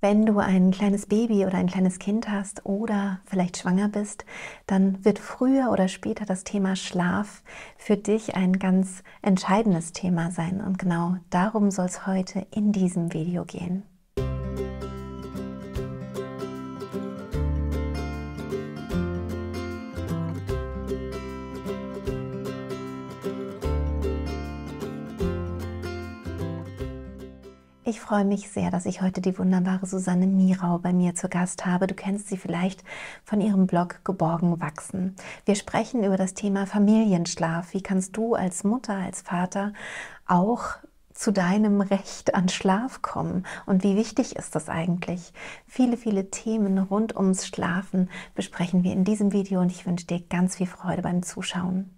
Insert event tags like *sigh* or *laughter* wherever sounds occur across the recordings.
Wenn du ein kleines Baby oder ein kleines Kind hast oder vielleicht schwanger bist, dann wird früher oder später das Thema Schlaf für dich ein ganz entscheidendes Thema sein. Und genau darum soll es heute in diesem Video gehen. Freue mich sehr, dass ich heute die wunderbare Susanne Mirau bei mir zu Gast habe. Du kennst sie vielleicht von ihrem Blog Geborgen wachsen. Wir sprechen über das Thema Familienschlaf. Wie kannst du als Mutter, als Vater auch zu deinem Recht an Schlaf kommen und wie wichtig ist das eigentlich? Viele, viele Themen rund ums Schlafen besprechen wir in diesem Video und ich wünsche dir ganz viel Freude beim Zuschauen.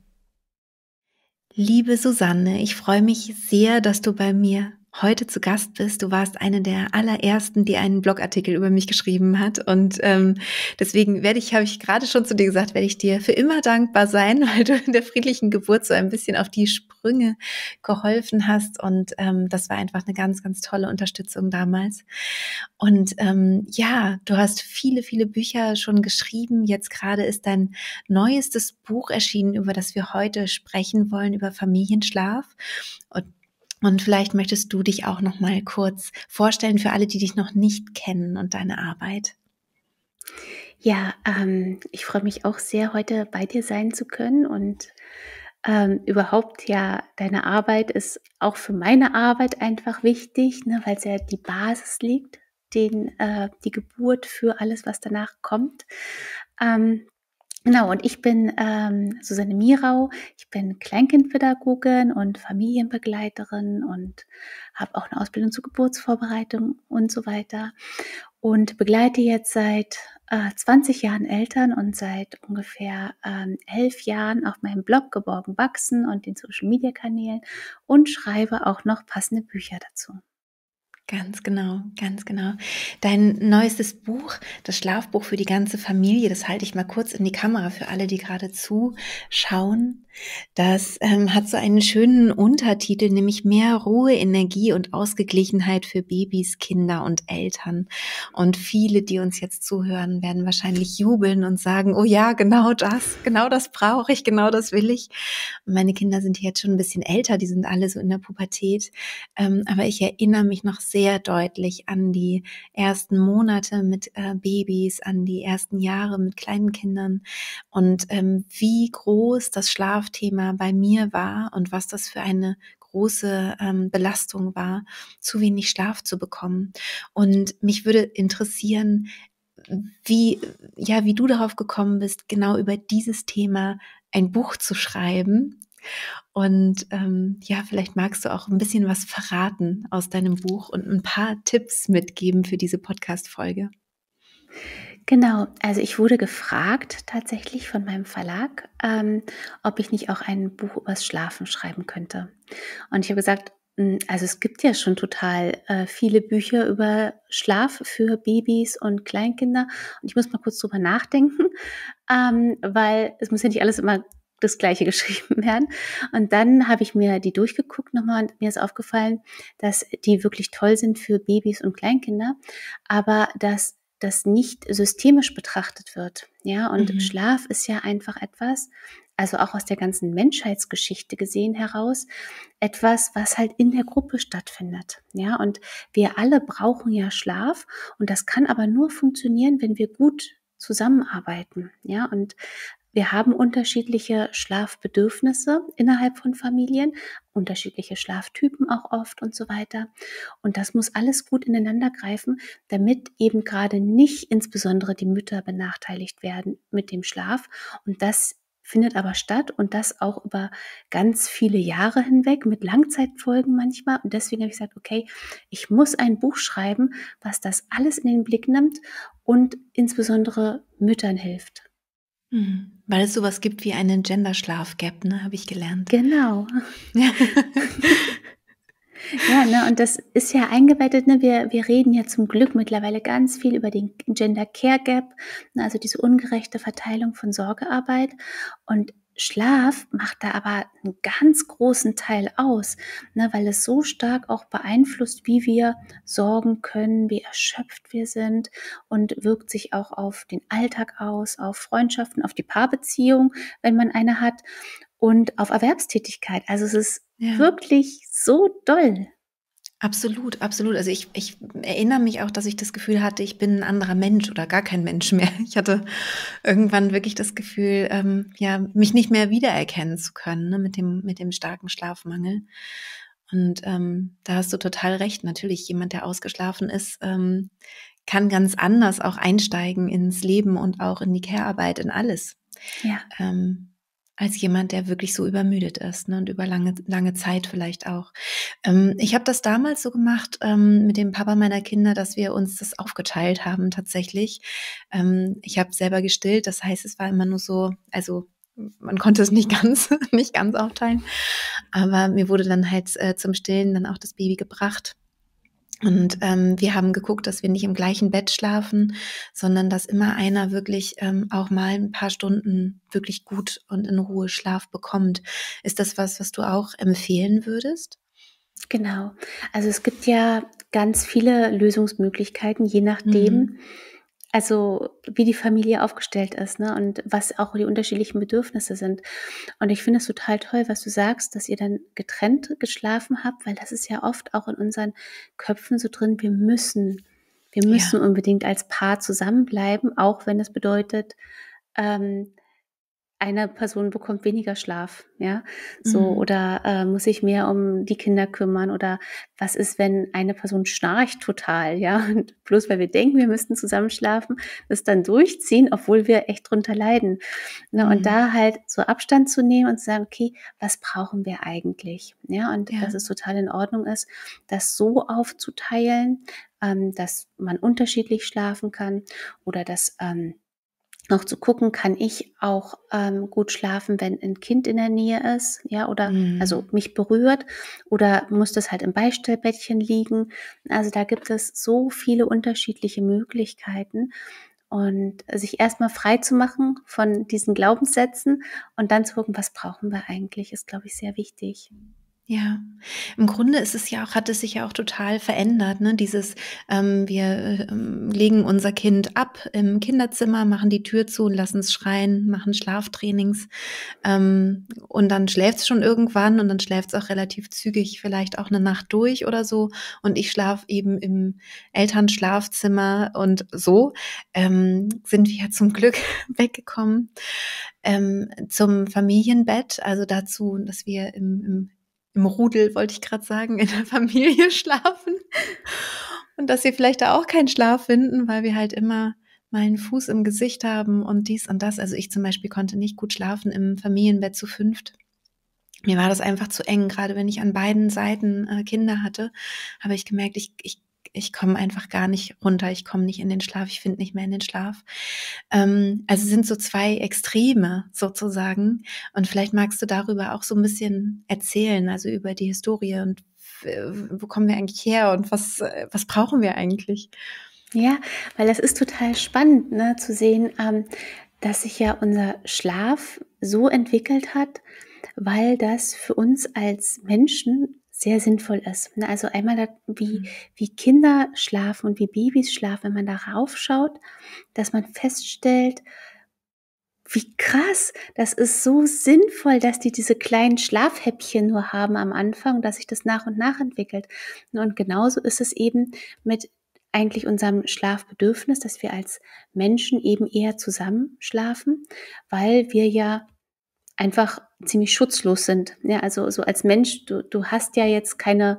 Liebe Susanne, ich freue mich sehr, dass du bei mir heute zu Gast bist. Du warst eine der allerersten, die einen Blogartikel über mich geschrieben hat. Und ähm, deswegen werde ich, habe ich gerade schon zu dir gesagt, werde ich dir für immer dankbar sein, *laughs* weil du in der friedlichen Geburt so ein bisschen auf die Sprünge geholfen hast. Und ähm, das war einfach eine ganz, ganz tolle Unterstützung damals. Und ähm, ja, du hast viele, viele Bücher schon geschrieben. Jetzt gerade ist dein neuestes Buch erschienen, über das wir heute sprechen wollen, über Familienschlaf. Und und vielleicht möchtest du dich auch noch mal kurz vorstellen für alle, die dich noch nicht kennen und deine Arbeit. Ja, ähm, ich freue mich auch sehr, heute bei dir sein zu können und ähm, überhaupt ja, deine Arbeit ist auch für meine Arbeit einfach wichtig, ne, weil es ja die Basis liegt, den, äh, die Geburt für alles, was danach kommt. Ähm, Genau, und ich bin ähm, Susanne Mirau. Ich bin Kleinkindpädagogin und Familienbegleiterin und habe auch eine Ausbildung zur Geburtsvorbereitung und so weiter. Und begleite jetzt seit äh, 20 Jahren Eltern und seit ungefähr ähm, elf Jahren auf meinem Blog Geborgen wachsen und den Social Media Kanälen und schreibe auch noch passende Bücher dazu. Ganz genau, ganz genau. Dein neuestes Buch, das Schlafbuch für die ganze Familie, das halte ich mal kurz in die Kamera für alle, die gerade zuschauen. Das ähm, hat so einen schönen Untertitel, nämlich mehr Ruhe, Energie und Ausgeglichenheit für Babys, Kinder und Eltern. Und viele, die uns jetzt zuhören, werden wahrscheinlich jubeln und sagen, oh ja, genau das, genau das brauche ich, genau das will ich. Meine Kinder sind jetzt schon ein bisschen älter, die sind alle so in der Pubertät. Ähm, aber ich erinnere mich noch sehr deutlich an die ersten Monate mit äh, Babys, an die ersten Jahre mit kleinen Kindern und ähm, wie groß das Schlaf Schlafthema bei mir war und was das für eine große ähm, Belastung war, zu wenig Schlaf zu bekommen. Und mich würde interessieren, wie, ja, wie du darauf gekommen bist, genau über dieses Thema ein Buch zu schreiben. Und ähm, ja, vielleicht magst du auch ein bisschen was verraten aus deinem Buch und ein paar Tipps mitgeben für diese Podcast-Folge. Genau, also ich wurde gefragt tatsächlich von meinem Verlag, ähm, ob ich nicht auch ein Buch übers Schlafen schreiben könnte. Und ich habe gesagt, hm, also es gibt ja schon total äh, viele Bücher über Schlaf für Babys und Kleinkinder. Und ich muss mal kurz drüber nachdenken, *laughs* ähm, weil es muss ja nicht alles immer das gleiche *laughs* geschrieben werden. Und dann habe ich mir die durchgeguckt nochmal und mir ist aufgefallen, dass die wirklich toll sind für Babys und Kleinkinder, aber dass das nicht systemisch betrachtet wird. Ja, und mhm. Schlaf ist ja einfach etwas, also auch aus der ganzen Menschheitsgeschichte gesehen heraus, etwas, was halt in der Gruppe stattfindet. Ja, und wir alle brauchen ja Schlaf und das kann aber nur funktionieren, wenn wir gut zusammenarbeiten. Ja, und wir haben unterschiedliche Schlafbedürfnisse innerhalb von Familien, unterschiedliche Schlaftypen auch oft und so weiter. Und das muss alles gut ineinander greifen, damit eben gerade nicht insbesondere die Mütter benachteiligt werden mit dem Schlaf. Und das findet aber statt und das auch über ganz viele Jahre hinweg mit Langzeitfolgen manchmal. Und deswegen habe ich gesagt, okay, ich muss ein Buch schreiben, was das alles in den Blick nimmt und insbesondere Müttern hilft. Mhm. Weil es sowas gibt wie einen Gender-Schlaf-Gap, ne, habe ich gelernt. Genau. Ja. *laughs* ja, ne, und das ist ja eingebettet, ne, wir, wir reden ja zum Glück mittlerweile ganz viel über den Gender Care Gap, ne, also diese ungerechte Verteilung von Sorgearbeit. Und Schlaf macht da aber einen ganz großen Teil aus, ne, weil es so stark auch beeinflusst, wie wir sorgen können, wie erschöpft wir sind und wirkt sich auch auf den Alltag aus, auf Freundschaften, auf die Paarbeziehung, wenn man eine hat und auf Erwerbstätigkeit. Also es ist ja. wirklich so doll. Absolut, absolut. Also ich, ich erinnere mich auch, dass ich das Gefühl hatte, ich bin ein anderer Mensch oder gar kein Mensch mehr. Ich hatte irgendwann wirklich das Gefühl, ähm, ja, mich nicht mehr wiedererkennen zu können ne, mit dem mit dem starken Schlafmangel. Und ähm, da hast du total recht. Natürlich, jemand, der ausgeschlafen ist, ähm, kann ganz anders auch einsteigen ins Leben und auch in die Care-Arbeit, in alles. Ja. Ähm, als jemand, der wirklich so übermüdet ist ne, und über lange, lange Zeit vielleicht auch. Ähm, ich habe das damals so gemacht ähm, mit dem Papa meiner Kinder, dass wir uns das aufgeteilt haben tatsächlich. Ähm, ich habe selber gestillt, das heißt, es war immer nur so, also man konnte es nicht *laughs* ganz, nicht ganz aufteilen, aber mir wurde dann halt äh, zum Stillen dann auch das Baby gebracht. Und ähm, wir haben geguckt, dass wir nicht im gleichen Bett schlafen, sondern dass immer einer wirklich ähm, auch mal ein paar Stunden wirklich gut und in Ruhe Schlaf bekommt. Ist das was, was du auch empfehlen würdest? Genau. Also es gibt ja ganz viele Lösungsmöglichkeiten, je nachdem. Mhm also wie die Familie aufgestellt ist ne? und was auch die unterschiedlichen Bedürfnisse sind. Und ich finde es total toll, was du sagst, dass ihr dann getrennt geschlafen habt, weil das ist ja oft auch in unseren Köpfen so drin, wir müssen, wir müssen ja. unbedingt als Paar zusammenbleiben, auch wenn es bedeutet, ähm, eine Person bekommt weniger Schlaf, ja, so mhm. oder äh, muss sich mehr um die Kinder kümmern oder was ist, wenn eine Person schnarcht total, ja, und bloß weil wir denken, wir müssten zusammen schlafen, das dann durchziehen, obwohl wir echt drunter leiden. Ne? Mhm. Und da halt so Abstand zu nehmen und zu sagen, okay, was brauchen wir eigentlich, ja, und ja. dass es total in Ordnung ist, das so aufzuteilen, ähm, dass man unterschiedlich schlafen kann oder dass ähm, noch zu gucken, kann ich auch ähm, gut schlafen, wenn ein Kind in der Nähe ist, ja, oder mhm. also mich berührt, oder muss das halt im Beistellbettchen liegen. Also da gibt es so viele unterschiedliche Möglichkeiten. Und sich erstmal frei zu machen von diesen Glaubenssätzen und dann zu gucken, was brauchen wir eigentlich, ist, glaube ich, sehr wichtig. Ja, im Grunde ist es ja auch, hat es sich ja auch total verändert, ne? Dieses, ähm, wir ähm, legen unser Kind ab im Kinderzimmer, machen die Tür zu, lassen es schreien, machen Schlaftrainings ähm, und dann schläft es schon irgendwann und dann schläft es auch relativ zügig, vielleicht auch eine Nacht durch oder so. Und ich schlafe eben im Elternschlafzimmer und so ähm, sind wir zum Glück *laughs* weggekommen ähm, zum Familienbett, also dazu, dass wir im, im im Rudel, wollte ich gerade sagen, in der Familie *laughs* schlafen. Und dass sie vielleicht da auch keinen Schlaf finden, weil wir halt immer mal einen Fuß im Gesicht haben und dies und das. Also ich zum Beispiel konnte nicht gut schlafen im Familienbett zu fünft. Mir war das einfach zu eng, gerade wenn ich an beiden Seiten äh, Kinder hatte, habe ich gemerkt, ich, ich ich komme einfach gar nicht runter, ich komme nicht in den Schlaf, ich finde nicht mehr in den Schlaf. Ähm, also sind so zwei Extreme sozusagen. Und vielleicht magst du darüber auch so ein bisschen erzählen, also über die Historie und wo kommen wir eigentlich her und was, was brauchen wir eigentlich? Ja, weil das ist total spannend ne, zu sehen, ähm, dass sich ja unser Schlaf so entwickelt hat, weil das für uns als Menschen sehr sinnvoll ist. Ne? Also einmal, wie, mhm. wie Kinder schlafen und wie Babys schlafen, wenn man darauf schaut, dass man feststellt, wie krass, das ist so sinnvoll, dass die diese kleinen Schlafhäppchen nur haben am Anfang, dass sich das nach und nach entwickelt. Und genauso ist es eben mit eigentlich unserem Schlafbedürfnis, dass wir als Menschen eben eher zusammen schlafen, weil wir ja einfach ziemlich schutzlos sind. Ja, also so als Mensch, du, du hast ja jetzt keine,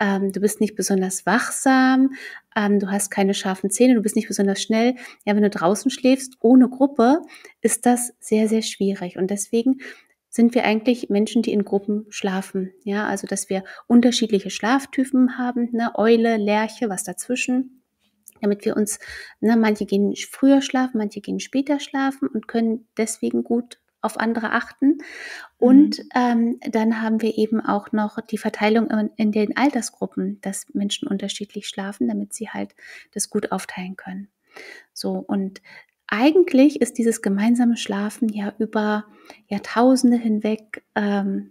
ähm, du bist nicht besonders wachsam, ähm, du hast keine scharfen Zähne, du bist nicht besonders schnell. Ja, wenn du draußen schläfst ohne Gruppe, ist das sehr, sehr schwierig. Und deswegen sind wir eigentlich Menschen, die in Gruppen schlafen. Ja, also dass wir unterschiedliche Schlaftypen haben, ne, Eule, Lerche, was dazwischen damit wir uns, ne, manche gehen früher schlafen, manche gehen später schlafen und können deswegen gut auf andere achten. Und mhm. ähm, dann haben wir eben auch noch die Verteilung in, in, den Altersgruppen, dass Menschen unterschiedlich schlafen, damit sie halt das gut aufteilen können. So, und eigentlich ist dieses gemeinsame Schlafen ja über Jahrtausende hinweg ähm,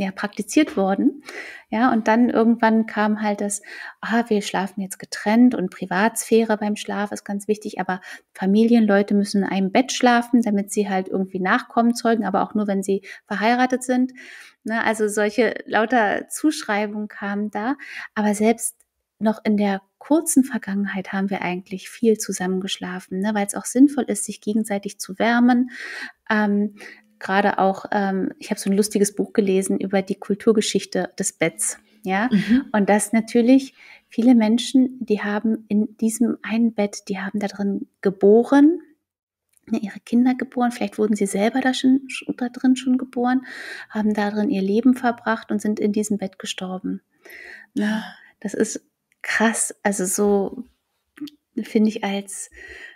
ja, praktiziert worden. Ja, und dann irgendwann kam halt das, ah, wir schlafen jetzt getrennt und Privatsphäre beim Schlaf ist ganz wichtig, aber Familienleute müssen in einem Bett schlafen, damit sie halt irgendwie Nachkommen zeugen, aber auch nur, wenn sie verheiratet sind. Ne, also solche lauter Zuschreibungen kamen da. Aber selbst noch in der kurzen Vergangenheit haben wir eigentlich viel zusammengeschlafen, ne, weil es auch sinnvoll ist, sich gegenseitig zu wärmen. Ähm, Gerade auch, ähm, ich habe so ein lustiges Buch gelesen über die Kulturgeschichte des Betts. Ja, mhm. und das natürlich viele Menschen, die haben in diesem einen Bett, die haben da drin geboren, ne, ihre Kinder geboren, vielleicht wurden sie selber da, schon, da drin schon geboren, haben da drin ihr Leben verbracht und sind in diesem Bett gestorben. Ja, das ist krass. Also so finde ich als,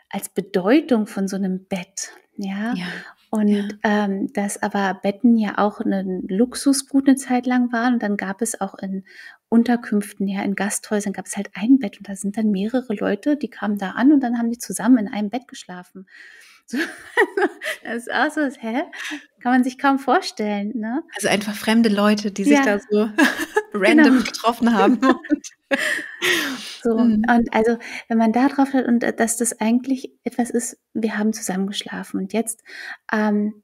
als Bedeutung von so einem Bett. Ja. ja. Und ja. Ähm, dass aber Betten ja auch ein Luxusgut eine Zeit lang waren. Und dann gab es auch in Unterkünften, ja, in Gasthäusern gab es halt ein Bett und da sind dann mehrere Leute, die kamen da an und dann haben die zusammen in einem Bett geschlafen. So, *laughs* das ist auch so, hä? Kann man sich kaum vorstellen, ne? Also einfach fremde Leute, die sich ja. da so *laughs* random genau. getroffen haben. *laughs* so, mhm. und also, wenn man da drauf hat und äh, dass das eigentlich etwas ist, wir haben zusammen geschlafen und jetzt ähm,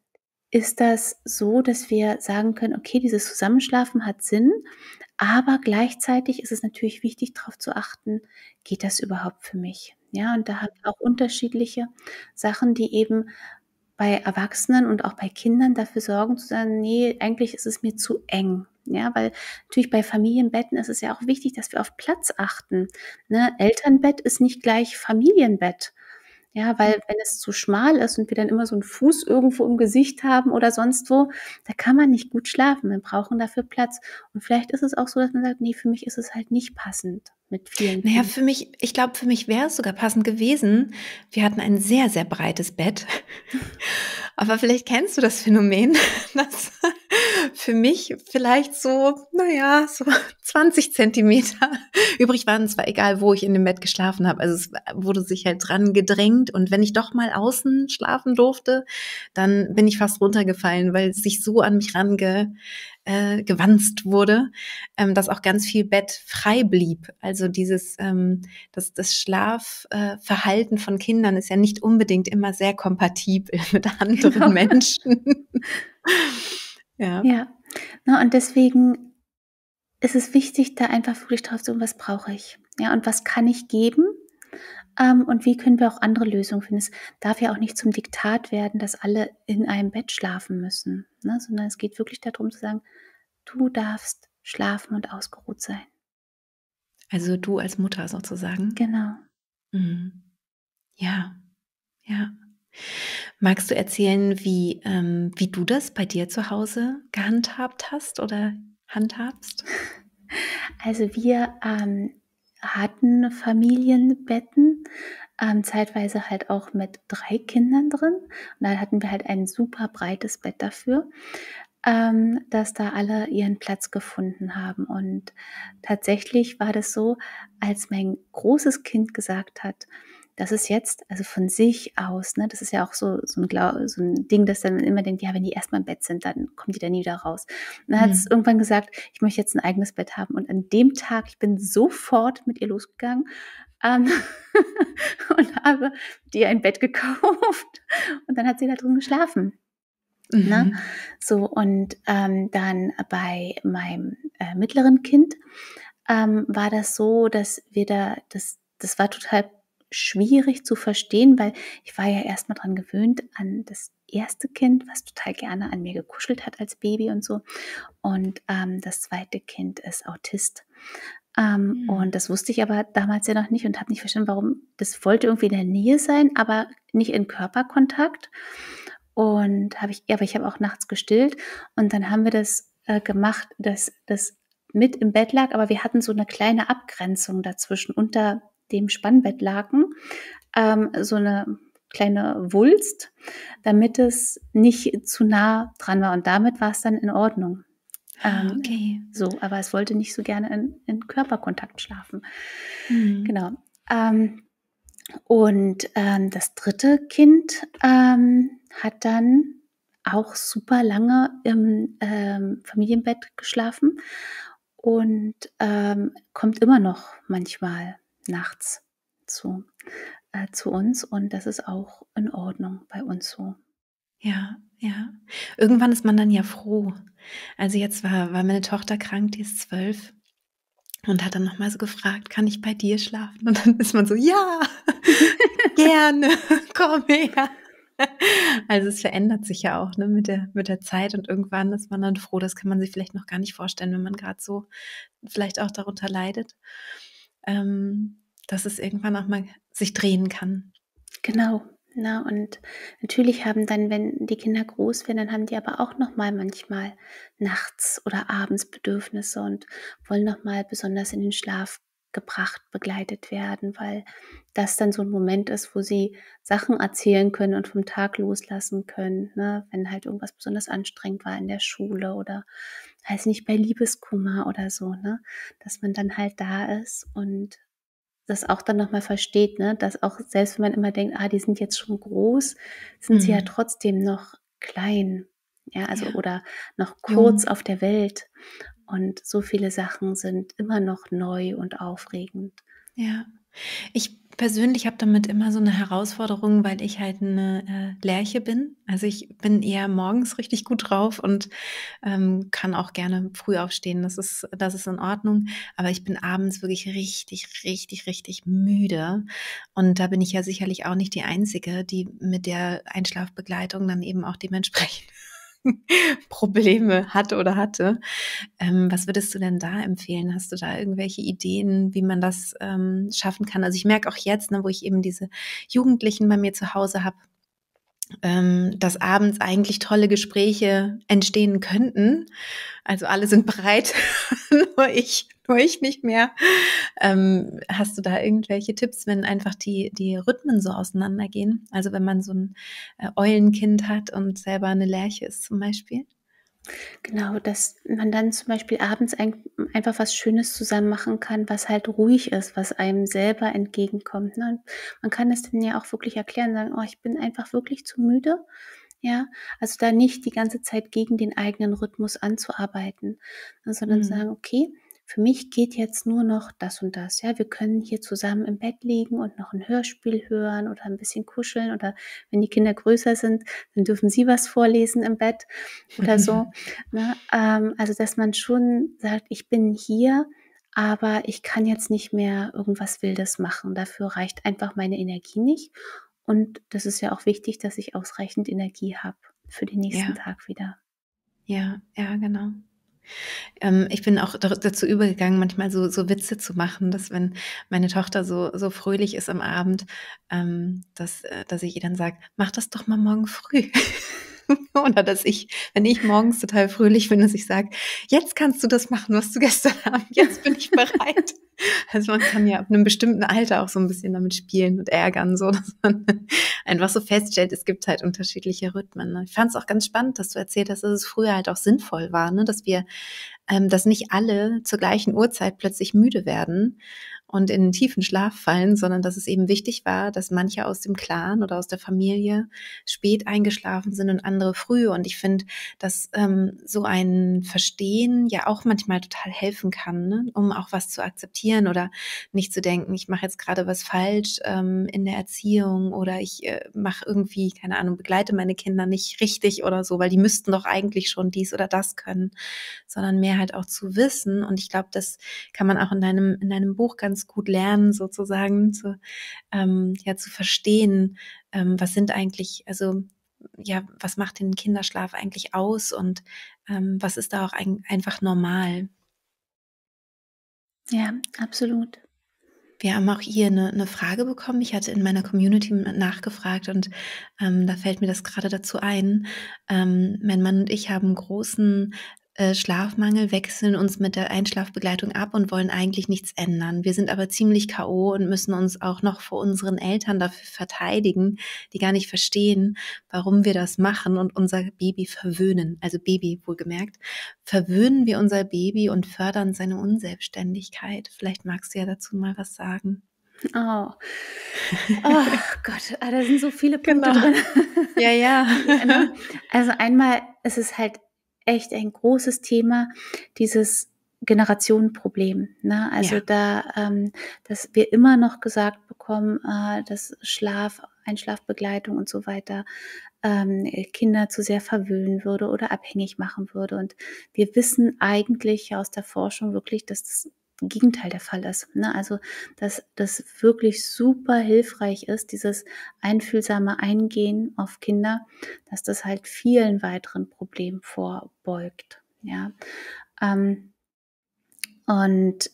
ist das so, dass wir sagen können, okay, dieses Zusammenschlafen hat Sinn, aber gleichzeitig ist es natürlich wichtig, darauf zu achten, geht das überhaupt für mich? Ja, und da haben wir auch unterschiedliche Sachen, die eben bei Erwachsenen und auch bei Kindern dafür sorgen zu sagen, nee, eigentlich ist es mir zu eng. Ja, weil natürlich bei Familienbetten ist es ja auch wichtig, dass wir auf Platz achten. Ne? Elternbett ist nicht gleich Familienbett. Ja, weil wenn es zu schmal ist und wir dann immer so einen Fuß irgendwo im Gesicht haben oder sonst wo, da kann man nicht gut schlafen. Wir brauchen dafür Platz. Und vielleicht ist es auch so, dass man sagt, nee, für mich ist es halt nicht passend mit vielen. Naja, für mich, ich glaube, für mich wäre es sogar passend gewesen. Wir hatten ein sehr, sehr breites Bett. *laughs* Aber vielleicht kennst du das Phänomen, *laughs* dass für mich vielleicht so, naja, so *laughs* 20 Zentimeter übrig waren. Zwar egal, wo ich in dem Bett geschlafen habe. Also es wurde sich halt dran gedrängt. Und wenn ich doch mal außen schlafen durfte, dann bin ich fast runtergefallen, weil es sich so an mich range äh, gewanzt wurde, ähm, dass auch ganz viel Bett frei blieb. Also dieses, ähm, das, das Schlafverhalten äh, von Kindern ist ja nicht unbedingt immer sehr kompatibel *laughs* mit anderen genau. Menschen. *laughs* ja. Ja. Na, und deswegen ist es wichtig, da einfach wirklich drauf zu, was brauche ich? Ja, und was kann ich geben? Ähm, und wie können wir auch andere Lösungen finden? Es darf ja auch nicht zum Diktat werden, dass alle in einem Bett schlafen müssen, ne? sondern es geht wirklich darum zu sagen, du darfst schlafen und ausgeruht sein. Also du als Mutter sozusagen. Genau. Mhm. Ja, ja. Magst du erzählen, wie, ähm, wie du das bei dir zu Hause gehandhabt hast oder handhabst? *laughs* Also wir ähm, hatten Familienbetten, ähm, zeitweise halt auch mit drei Kindern drin. Und da hatten wir halt ein super breites Bett dafür, ähm, dass da alle ihren Platz gefunden haben. Und tatsächlich war das so, als mein großes Kind gesagt hat, das ist jetzt, also von sich aus, ne, das ist ja auch so, so, ein, so ein Ding, dass dann immer denkt, ja, wenn die erstmal im Bett sind, dann kommen die da nie wieder raus. Und dann hat es mhm. irgendwann gesagt, ich möchte jetzt ein eigenes Bett haben. Und an dem Tag, ich bin sofort mit ihr losgegangen ähm, *laughs* und habe dir ein Bett gekauft. Und dann hat sie da drin geschlafen. Ne? Mhm. Ne? So, und ähm, dann bei meinem äh, mittleren Kind ähm, war das so, dass wir da, das, das war total schwierig zu verstehen, weil ich war ja erstmal dran gewöhnt an das erste Kind, was total gerne an mir gekuschelt hat als Baby und so. Und ähm, das zweite Kind ist Autist. Ähm, mhm. Und das wusste ich aber damals ja noch nicht und habe nicht verstanden, warum. Das wollte irgendwie in der Nähe sein, aber nicht in Körperkontakt. Und habe ich, aber ich habe auch nachts gestillt und dann haben wir das äh, gemacht, dass das mit im Bett lag, aber wir hatten so eine kleine Abgrenzung dazwischen unter dem Spannbettlaken ähm, so eine kleine Wulst, damit es nicht zu nah dran war. Und damit war es dann in Ordnung. Ähm, okay. So, aber es wollte nicht so gerne in, in Körperkontakt schlafen. Mhm. Genau. Ähm, und ähm, das dritte Kind ähm, hat dann auch super lange im ähm, Familienbett geschlafen und ähm, kommt immer noch manchmal nachts zu, äh, zu uns und das ist auch in Ordnung bei uns so. Ja, ja. Irgendwann ist man dann ja froh. Also jetzt war, war meine Tochter krank, die ist zwölf und hat dann nochmal so gefragt, kann ich bei dir schlafen? Und dann ist man so, ja, *laughs* gerne, komm her. Also es verändert sich ja auch ne, mit, der, mit der Zeit und irgendwann ist man dann froh. Das kann man sich vielleicht noch gar nicht vorstellen, wenn man gerade so vielleicht auch darunter leidet, ähm, dass es irgendwann auch mal sich drehen kann. Genau. Na, und natürlich haben dann, wenn die Kinder groß werden, dann haben die aber auch noch mal manchmal nachts oder abends Bedürfnisse und wollen noch mal besonders in den Schlaf gebracht, begleitet werden, weil das dann so ein Moment ist, wo sie Sachen erzählen können und vom Tag loslassen können, ne? wenn halt irgendwas besonders anstrengend war in der Schule oder heißt nicht bei Liebeskummer oder so, ne? dass man dann halt da ist und das auch dann nochmal versteht, ne? dass auch selbst wenn man immer denkt, ah, die sind jetzt schon groß, sind mhm. sie ja mhm. trotzdem noch klein, ja, also ja. oder noch kurz Jung. auf der Welt. Und so viele Sachen sind immer noch neu und aufregend. Ja, ich persönlich habe damit immer so eine Herausforderung, weil ich halt eine äh, Lerche bin. Also ich bin eher morgens richtig gut drauf und ähm, kann auch gerne früh aufstehen. Das ist, das ist in Ordnung. Aber ich bin abends wirklich richtig, richtig, richtig müde. Und da bin ich ja sicherlich auch nicht die Einzige, die mit der Einschlafbegleitung dann eben auch dementsprechend *laughs* Probleme hatte oder hatte. Ähm, was würdest du denn da empfehlen? Hast du da irgendwelche Ideen, wie man das ähm, schaffen kann? Also ich merke auch jetzt, ne, wo ich eben diese Jugendlichen bei mir zu Hause habe, ähm, dass abends eigentlich tolle Gespräche entstehen könnten. Also alle sind bereit, *laughs* nur ich, nur ich nicht mehr. Ähm, hast du da irgendwelche Tipps, wenn einfach die, die Rhythmen so auseinandergehen? Also wenn man so ein äh, Eulenkind hat und selber eine Lerche ist zum Beispiel? Genau, dass man dann zum Beispiel abends ein, einfach was Schönes zusammen machen kann, was halt ruhig ist, was einem selber entgegenkommt. Ne? Man kann es dann ja auch wirklich erklären, sagen, oh, ich bin einfach wirklich zu müde. Ja, also da nicht die ganze Zeit gegen den eigenen Rhythmus anzuarbeiten, sondern mhm. sagen, okay, für mich geht jetzt nur noch das und das. Ja, wir können hier zusammen im Bett liegen und noch ein Hörspiel hören oder ein bisschen kuscheln oder wenn die Kinder größer sind, dann dürfen sie was vorlesen im Bett oder so. *laughs* ne? ähm, also, dass man schon sagt, ich bin hier, aber ich kann jetzt nicht mehr irgendwas Wildes machen. Dafür reicht einfach meine Energie nicht. Und das ist ja auch wichtig, dass ich ausreichend Energie habe für den nächsten ja. Tag wieder. Ja, ja, genau. Ähm, ich bin auch dazu übergegangen, manchmal so, so Witze zu machen, dass wenn meine Tochter so, so fröhlich ist am Abend, ähm, dass, äh, dass ich ihr dann sage, mach das doch mal morgen früh. *laughs* *laughs* Oder dass ich, wenn ich morgens total fröhlich bin, dass ich sage, jetzt kannst du das machen, was du gestern *laughs* Abend, jetzt bin ich bereit. *laughs* Also man kann ja ab einem bestimmten Alter auch so ein bisschen damit spielen und ärgern, so dass man einfach so feststellt, es gibt halt unterschiedliche Rhythmen. Ne? Ich fand es auch ganz spannend, dass du erzählt hast, dass es früher halt auch sinnvoll war, ne? dass wir, ähm, dass nicht alle zur gleichen Uhrzeit plötzlich müde werden und in einen tiefen Schlaf fallen, sondern dass es eben wichtig war, dass manche aus dem Clan oder aus der Familie spät eingeschlafen sind und andere früh. Und ich finde, dass ähm, so ein Verstehen ja auch manchmal total helfen kann, ne? um auch was zu akzeptieren oder nicht zu denken, ich mache jetzt gerade was falsch ähm, in der Erziehung oder ich äh, mache irgendwie, keine Ahnung, begleite meine Kinder nicht richtig oder so, weil die müssten doch eigentlich schon dies oder das können, sondern mehr halt auch zu wissen. Und ich glaube, das kann man auch in deinem, in deinem Buch ganz ganz gut lernen, sozusagen zu, ähm, ja, zu verstehen, ähm, was sind eigentlich, also ja, was macht den Kinderschlaf eigentlich aus und ähm, was ist da auch ein, einfach normal? Ja, absolut. Wir haben auch hier eine, eine, Frage bekommen. Ich hatte in meiner Community nachgefragt und ähm, da fällt mir das gerade dazu ein. Ähm, mein Mann und ich haben großen äh, Schlafmangel, wechseln uns mit der Einschlafbegleitung ab und wollen eigentlich nichts ändern. Wir sind aber ziemlich KO und müssen uns auch noch vor unseren Eltern dafür verteidigen, die gar nicht verstehen, warum wir das machen und unser Baby verwöhnen. Also Baby wohlgemerkt. Verwöhnen wir unser Baby und fördern seine Unselbstständigkeit. Vielleicht magst du ja dazu mal was sagen. Oh, Oh Gott, ah, da sind so viele Punkte Genau. drin. Ja, ja. *laughs* Also einmal ist es halt echt ein großes Thema, dieses Generationenproblem. Ne? Also Ja. da, ähm, dass wir immer noch gesagt bekommen, äh, dass Schlaf, Einschlafbegleitung und so weiter ähm, Kinder zu sehr verwöhnen würde oder abhängig machen würde. Und wir wissen eigentlich aus der Forschung wirklich, dass das Gegenteil der Fall ist. Ne? Also, dass das wirklich super hilfreich ist, dieses einfühlsame Eingehen auf Kinder, dass das halt vielen weiteren Problemen vorbeugt. Ja. Ähm, und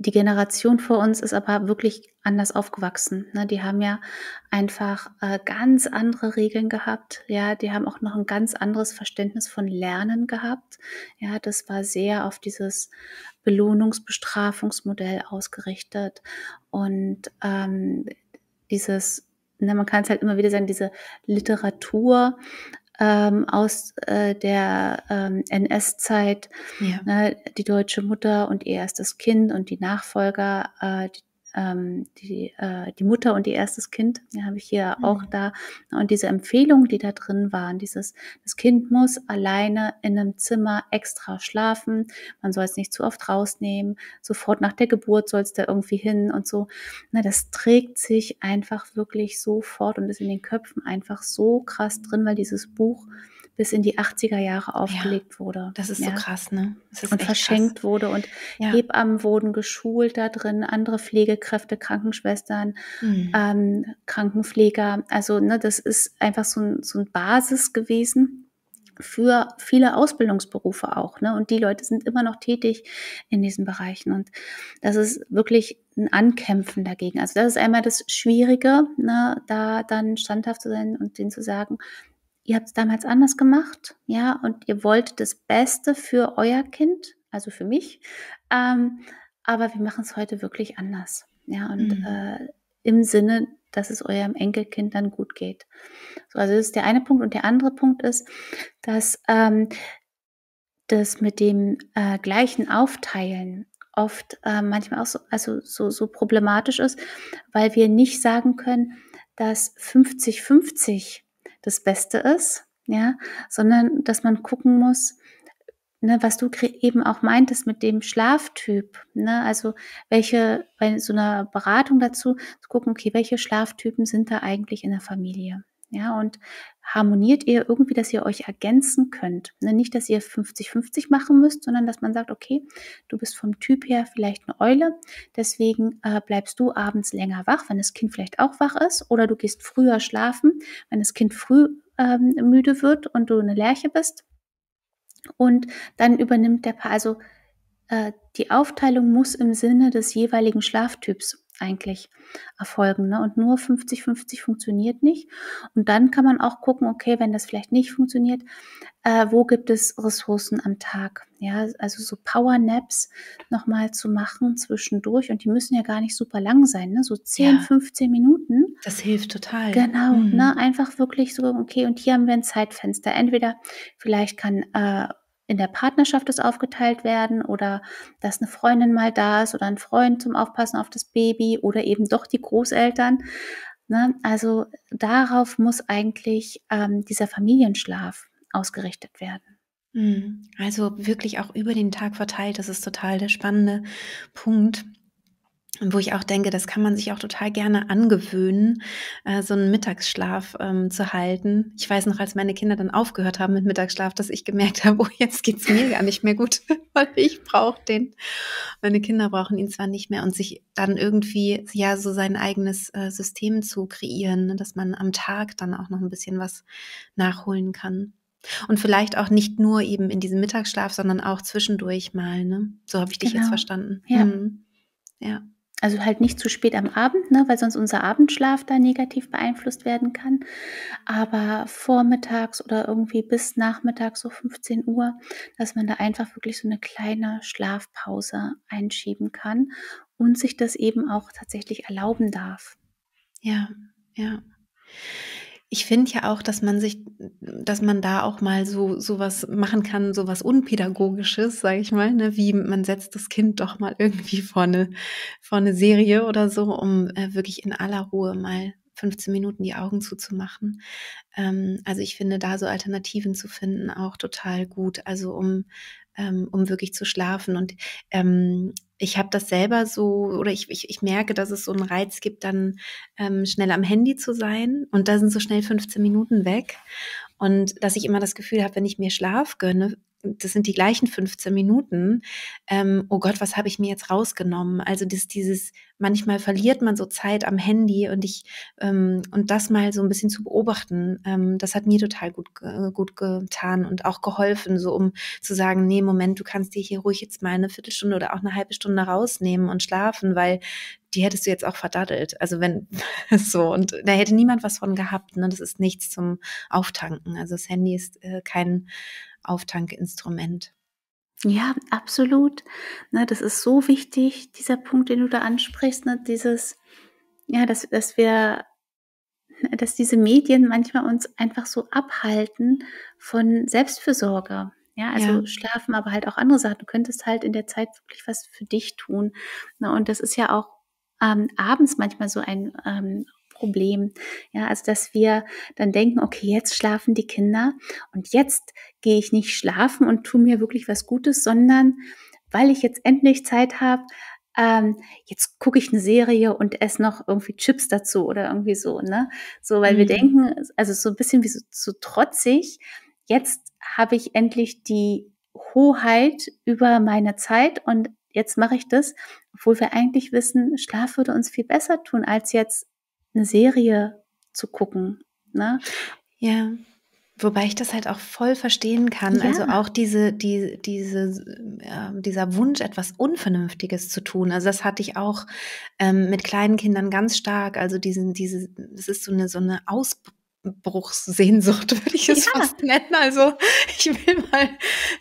die Generation vor uns ist aber wirklich anders aufgewachsen. Ne? Die haben ja einfach äh, ganz andere Regeln gehabt. Ja, die haben auch noch ein ganz anderes Verständnis von Lernen gehabt. Ja, das war sehr auf dieses Belohnungsbestrafungsmodell ausgerichtet und ähm, dieses, na, man kann es halt immer wieder sagen, diese Literatur ähm, aus äh, der ähm, NS-Zeit, Ja. ne, die deutsche Mutter und ihr erstes Kind und die Nachfolger, äh, die, ähm, die, äh, die Mutter und ihr erstes Kind, ja, habe ich hier Mhm. auch da. Und diese Empfehlungen, die da drin waren, dieses, das Kind muss alleine in einem Zimmer extra schlafen, man soll es nicht zu oft rausnehmen, sofort nach der Geburt soll es da irgendwie hin und so. Na, das trägt sich einfach wirklich sofort und ist in den Köpfen einfach so krass drin, weil dieses Buch bis in die 80er Jahre aufgelegt wurde. Das ist ja, so krass, ne? Das ist Und verschenkt wurde und krass. Ja. Hebammen wurden geschult da drin, andere Pflegekräfte, Krankenschwestern, Mhm. ähm, Krankenpfleger. Also ne, das ist einfach so ein, so ein Basis gewesen für viele Ausbildungsberufe auch. Ne? Und die Leute sind immer noch tätig in diesen Bereichen. Und das ist wirklich ein Ankämpfen dagegen. Also das ist einmal das Schwierige, ne? da dann standhaft zu sein und denen zu sagen, ihr habt es damals anders gemacht, ja, und ihr wolltet das Beste für euer Kind, also für mich, ähm, aber wir machen es heute wirklich anders, ja, und Mhm. äh, im Sinne, dass es eurem Enkelkind dann gut geht. So, also das ist der eine Punkt und der andere Punkt ist, dass ähm, das mit dem äh, gleichen Aufteilen oft äh, manchmal auch so, also so, so problematisch ist, weil wir nicht sagen können, dass 50-50 das Beste ist, ja, sondern dass man gucken muss, ne, was du eben auch meintest mit dem Schlaftyp, ne, also welche, bei so einer Beratung dazu, zu gucken, okay, welche Schlaftypen sind da eigentlich in der Familie, ja, und harmoniert ihr irgendwie, dass ihr euch ergänzen könnt, ne, nicht, dass ihr 50-50 machen müsst, sondern dass man sagt, okay, du bist vom Typ her vielleicht eine Eule, deswegen äh, bleibst du abends länger wach, wenn das Kind vielleicht auch wach ist, oder du gehst früher schlafen, wenn das Kind früh ähm, müde wird und du eine Lerche bist. Und dann übernimmt der Paar, also äh, die Aufteilung muss im Sinne des jeweiligen Schlaftyps eigentlich erfolgen. Ne? Und nur 50-50 funktioniert nicht. Und dann kann man auch gucken, okay, wenn das vielleicht nicht funktioniert, äh, wo gibt es Ressourcen am Tag? Ja, also so Power Naps nochmal zu machen zwischendurch. Und die müssen ja gar nicht super lang sein, ne? so 10, Ja. 15 Minuten. Das hilft total. Genau, Mhm. ne, einfach wirklich so, okay, und hier haben wir ein Zeitfenster. Entweder vielleicht kann äh, in der Partnerschaft das aufgeteilt werden oder dass eine Freundin mal da ist oder ein Freund zum Aufpassen auf das Baby oder eben doch die Großeltern. Ne? Also darauf muss eigentlich ähm, dieser Familienschlaf ausgerichtet werden. Mhm. Also wirklich auch über den Tag verteilt. Das ist total der spannende Punkt. Wo ich auch denke, das kann man sich auch total gerne angewöhnen, äh, so einen Mittagsschlaf ähm, zu halten. Ich weiß noch, als meine Kinder dann aufgehört haben mit Mittagsschlaf, dass ich gemerkt *laughs* habe, oh, jetzt geht's mir gar nicht mehr gut, *laughs* weil ich brauche den. Meine Kinder brauchen ihn zwar nicht mehr und sich dann irgendwie ja so sein eigenes äh, System zu kreieren, ne, dass man am Tag dann auch noch ein bisschen was nachholen kann. Und vielleicht auch nicht nur eben in diesem Mittagsschlaf, sondern auch zwischendurch mal. Ne? So habe ich dich jetzt Genau. verstanden. Ja. Mhm. Ja. Also halt nicht zu spät am Abend, ne, weil sonst unser Abendschlaf da negativ beeinflusst werden kann. Aber vormittags oder irgendwie bis nachmittags so 15 Uhr, dass man da einfach wirklich so eine kleine Schlafpause einschieben kann und sich das eben auch tatsächlich erlauben darf. Ja, ja. Ich finde ja auch, dass man sich, dass man da auch mal so sowas machen kann, sowas unpädagogisches, sage ich mal, ne? wie man setzt das Kind doch mal irgendwie vor eine, vor eine Serie oder so, um äh, wirklich in aller Ruhe mal 15 Minuten die Augen zuzumachen. Ähm, also ich finde da so Alternativen zu finden auch total gut. Also um ähm, um wirklich zu schlafen. Und ähm, ich habe das selber so, oder ich, ich, ich merke, dass es so einen Reiz gibt, dann ähm, schnell am Handy zu sein. Und da sind so schnell 15 Minuten weg. Und dass ich immer das Gefühl habe, wenn ich mir Schlaf gönne, das sind die gleichen 15 Minuten. Ähm, oh Gott, was habe ich mir jetzt rausgenommen? Also das, dieses, manchmal verliert man so Zeit am Handy und ich ähm, und das mal so ein bisschen zu beobachten, ähm, das hat mir total gut gut getan und auch geholfen, so um zu sagen, nee, Moment, du kannst dir hier ruhig jetzt mal eine Viertelstunde oder auch eine halbe Stunde rausnehmen und schlafen, weil die hättest du jetzt auch verdattelt. Also wenn *laughs* so und da hätte niemand was von gehabt. Ne? Das ist nichts zum Auftanken. Also das Handy ist äh, kein Auftankinstrument. Ja, absolut. Ne, das ist so wichtig, dieser Punkt, den du da ansprichst, ne, dieses, ja, dass, dass wir, dass diese Medien manchmal uns einfach so abhalten von Selbstfürsorge. Ja, also ja. schlafen, aber halt auch andere Sachen. Du könntest halt in der Zeit wirklich was für dich tun. Ne, und das ist ja auch ähm, abends manchmal so ein ähm, Problem. Ja, also dass wir dann denken, okay, jetzt schlafen die Kinder und jetzt gehe ich nicht schlafen und tu mir wirklich was Gutes, sondern weil ich jetzt endlich Zeit habe, ähm, jetzt gucke ich eine Serie und esse noch irgendwie Chips dazu oder irgendwie so, ne? So, weil mhm. wir denken, also so ein bisschen wie so, so trotzig, jetzt habe ich endlich die Hoheit über meine Zeit und jetzt mache ich das, obwohl wir eigentlich wissen, Schlaf würde uns viel besser tun, als jetzt eine Serie zu gucken. Ne? Ja. Wobei ich das halt auch voll verstehen kann. Ja. Also auch diese, die, diese, äh, dieser Wunsch, etwas Unvernünftiges zu tun. Also das hatte ich auch ähm, mit kleinen Kindern ganz stark. Also diesen, diese, das ist so eine, so eine Aus, Bruchssehnsucht, würde ich es ja. fast nennen. Also ich will mal,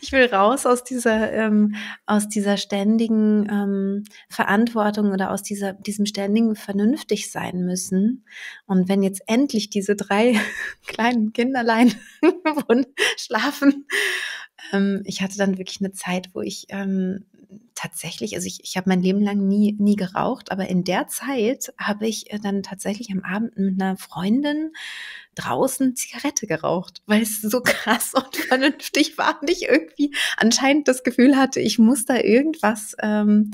ich will raus aus dieser, ähm, aus dieser ständigen ähm, Verantwortung oder aus dieser, diesem ständigen vernünftig sein müssen. Und wenn jetzt endlich diese drei *laughs* kleinen Kinderlein *laughs* schlafen, ähm, ich hatte dann wirklich eine Zeit, wo ich ähm, tatsächlich, also ich, ich habe mein Leben lang nie, nie geraucht, aber in der Zeit habe ich äh, dann tatsächlich am Abend mit einer Freundin draußen Zigarette geraucht, *laughs* weil es so krass *laughs* und vernünftig war und ich irgendwie anscheinend das Gefühl hatte, ich muss da irgendwas, ähm,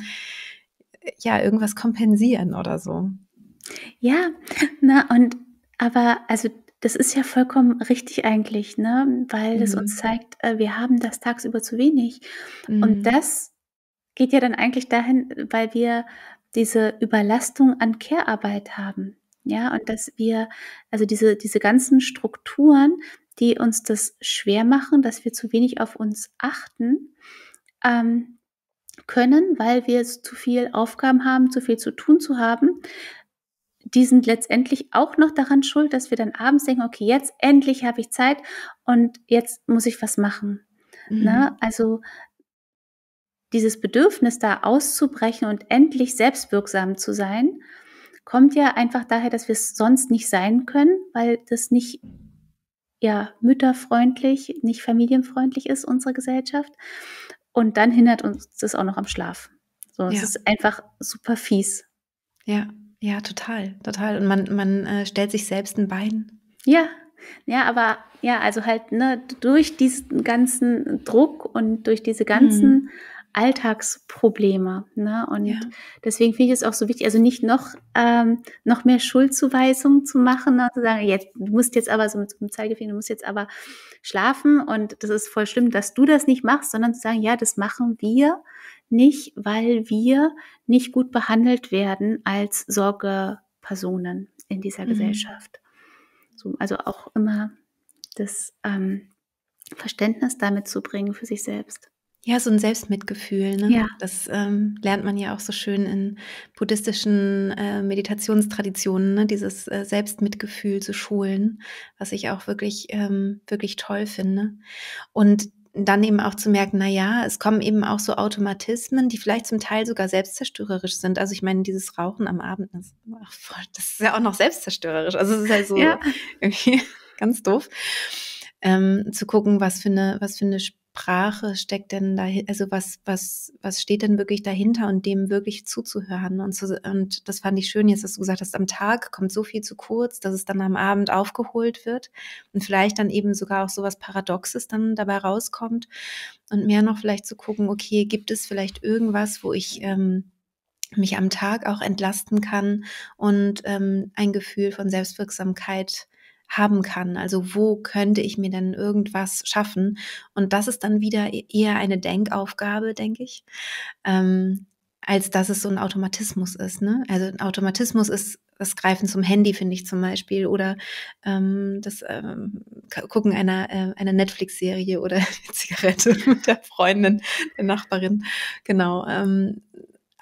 ja, irgendwas kompensieren oder so. Ja, na und aber also das ist ja vollkommen richtig eigentlich, ne? Weil es uns mhm. zeigt, äh, wir haben das tagsüber zu wenig. Mhm. Und das geht ja dann eigentlich dahin, weil wir diese Überlastung an Care-Arbeit haben. Ja, und dass wir, also diese, diese ganzen Strukturen, die uns das schwer machen, dass wir zu wenig auf uns achten, ähm, können, weil wir zu viel Aufgaben haben, zu viel zu tun zu haben, die sind letztendlich auch noch daran schuld, dass wir dann abends denken, okay, jetzt endlich habe ich Zeit und jetzt muss ich was machen. Mhm. Ne? Also dieses Bedürfnis da auszubrechen und endlich selbstwirksam zu sein, kommt ja einfach daher, dass wir es sonst nicht sein können, weil das nicht ja mütterfreundlich, nicht familienfreundlich ist, unsere Gesellschaft. Und dann hindert uns das auch noch am Schlaf. So, es ja. ist einfach super fies. Ja, ja, total, total. Und man, man äh, stellt sich selbst ein Bein. Ja, ja, aber ja, also halt ne, durch diesen ganzen Druck und durch diese ganzen mhm. Alltagsprobleme. Ne? Und ja. deswegen finde ich es auch so wichtig, also nicht noch, ähm, noch mehr Schuldzuweisungen zu machen, ne? zu sagen, jetzt, du musst jetzt aber so mit dem Zeigefinger, du musst jetzt aber schlafen und das ist voll schlimm, dass du das nicht machst, sondern zu sagen, ja, das machen wir nicht, weil wir nicht gut behandelt werden als Sorgepersonen in dieser mhm. Gesellschaft. So, also auch immer das ähm, Verständnis damit zu bringen für sich selbst. Ja, so ein Selbstmitgefühl. Ne? Ja. Das ähm, lernt man ja auch so schön in buddhistischen äh, Meditationstraditionen, ne? dieses äh, Selbstmitgefühl zu schulen, was ich auch wirklich, ähm, wirklich toll finde. Und dann eben auch zu merken, na ja, es kommen eben auch so Automatismen, die vielleicht zum Teil sogar selbstzerstörerisch sind. Also ich meine, dieses Rauchen am Abend, das, das ist ja auch noch selbstzerstörerisch. Also es ist halt so ja. irgendwie *laughs* ganz doof. Ähm, zu gucken, was für eine, was für eine Sprache steckt denn da, also was, was, was steht denn wirklich dahinter und dem wirklich zuzuhören? Und, so, und das fand ich schön jetzt, dass du gesagt hast, am Tag kommt so viel zu kurz, dass es dann am Abend aufgeholt wird und vielleicht dann eben sogar auch so was Paradoxes dann dabei rauskommt und mehr noch vielleicht zu gucken, okay, gibt es vielleicht irgendwas, wo ich ähm, mich am Tag auch entlasten kann und ähm, ein Gefühl von Selbstwirksamkeit haben kann. Also wo könnte ich mir denn irgendwas schaffen? Und das ist dann wieder e-, eher eine Denkaufgabe, denke ich, ähm, als dass es so ein Automatismus ist. Ne? Also ein Automatismus ist das Greifen zum Handy, finde ich zum Beispiel, oder ähm, das ähm, Gucken einer, äh, einer Netflix-Serie oder *laughs* Zigarette mit der Freundin, der Nachbarin. Genau. Ähm,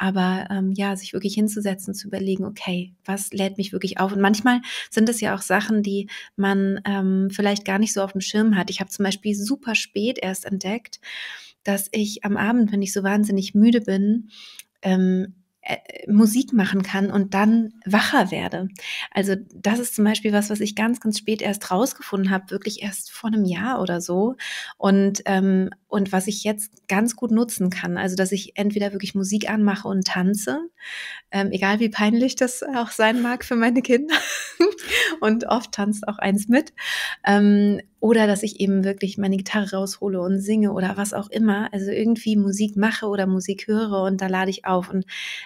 aber ähm, ja, sich wirklich hinzusetzen, zu überlegen, okay, was lädt mich wirklich auf? Und manchmal sind es ja auch Sachen, die man ähm, vielleicht gar nicht so auf dem Schirm hat. Ich habe zum Beispiel super spät erst entdeckt, dass ich am Abend, wenn ich so wahnsinnig müde bin, ähm, äh, Musik machen kann und dann wacher werde. Also das ist zum Beispiel was, was ich ganz, ganz spät erst rausgefunden habe, wirklich erst vor einem Jahr oder so. Und, ähm, und was ich jetzt ganz gut nutzen kann. Also dass ich entweder wirklich Musik anmache und tanze, ähm, egal wie peinlich das auch sein mag für meine Kinder. *laughs* und oft tanzt auch eins mit. Ähm, oder dass ich eben wirklich meine Gitarre raushole und singe oder was auch immer. Also irgendwie Musik mache oder Musik höre und da lade ich auf. Und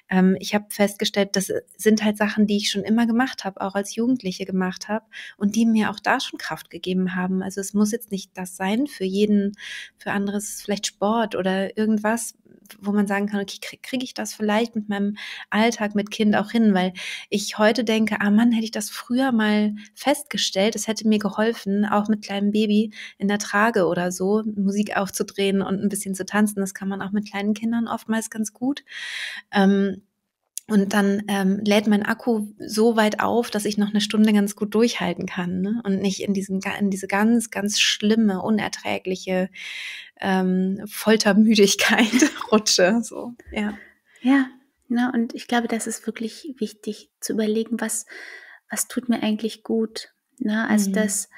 ähm, ich habe festgestellt, das sind halt Sachen, die ich schon immer gemacht habe, auch als Jugendliche gemacht habe und die mir auch da schon Kraft gegeben haben. Also es muss jetzt nicht das sein für jeden, für anderes vielleicht Sport oder irgendwas, wo man sagen kann, okay, kriege krieg ich das vielleicht mit meinem Alltag mit Kind auch hin, weil ich heute denke, ah Mann, hätte ich das früher mal festgestellt, es hätte mir geholfen, auch mit kleinem Baby in der Trage oder so Musik aufzudrehen und ein bisschen zu tanzen. Das kann man auch mit kleinen Kindern oftmals ganz gut. Ähm, und dann ähm, lädt mein Akku so weit auf, dass ich noch eine Stunde ganz gut durchhalten kann ne? und nicht in, diesen, in diese ganz, ganz schlimme, unerträgliche ähm, Foltermüdigkeit *laughs* rutsche. So, ja. Ja, ne, und ich glaube, das ist wirklich wichtig zu überlegen, was, was tut mir eigentlich gut. Ne? Also, mhm. dass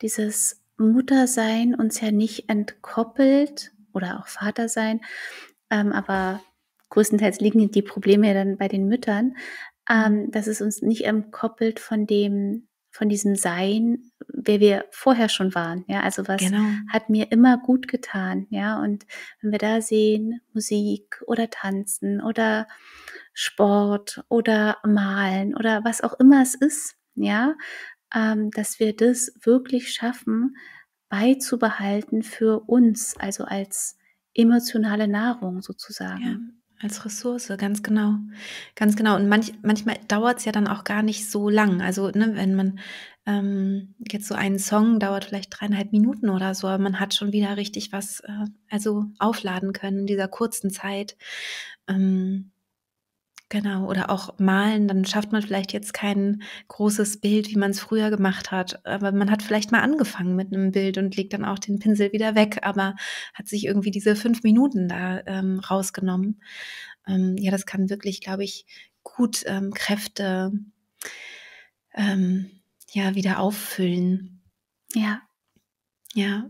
dieses Muttersein uns ja nicht entkoppelt oder auch Vatersein, ähm, aber größtenteils liegen die Probleme dann bei den Müttern, ähm, dass es uns nicht entkoppelt von dem, von diesem Sein, wer wir vorher schon waren. Ja, also was genau. hat mir immer gut getan. Ja, und wenn wir da sehen, Musik oder Tanzen oder Sport oder Malen oder was auch immer es ist, ja, ähm, dass wir das wirklich schaffen, beizubehalten für uns, also als emotionale Nahrung sozusagen. Ja. Als Ressource, ganz genau. Ganz genau. Und manch, manchmal dauert es ja dann auch gar nicht so lang. Also, ne, wenn man ähm, jetzt so einen Song dauert vielleicht dreieinhalb Minuten oder so, aber man hat schon wieder richtig was äh, also aufladen können in dieser kurzen Zeit. Ähm, Genau, oder auch malen, dann schafft man vielleicht jetzt kein großes Bild, wie man es früher gemacht hat. Aber man hat vielleicht mal angefangen mit einem Bild und legt dann auch den Pinsel wieder weg, aber hat sich irgendwie diese fünf Minuten da ähm, rausgenommen. Ähm, ja, das kann wirklich, glaube ich, gut ähm, Kräfte ähm, ja wieder auffüllen. Ja. Ja,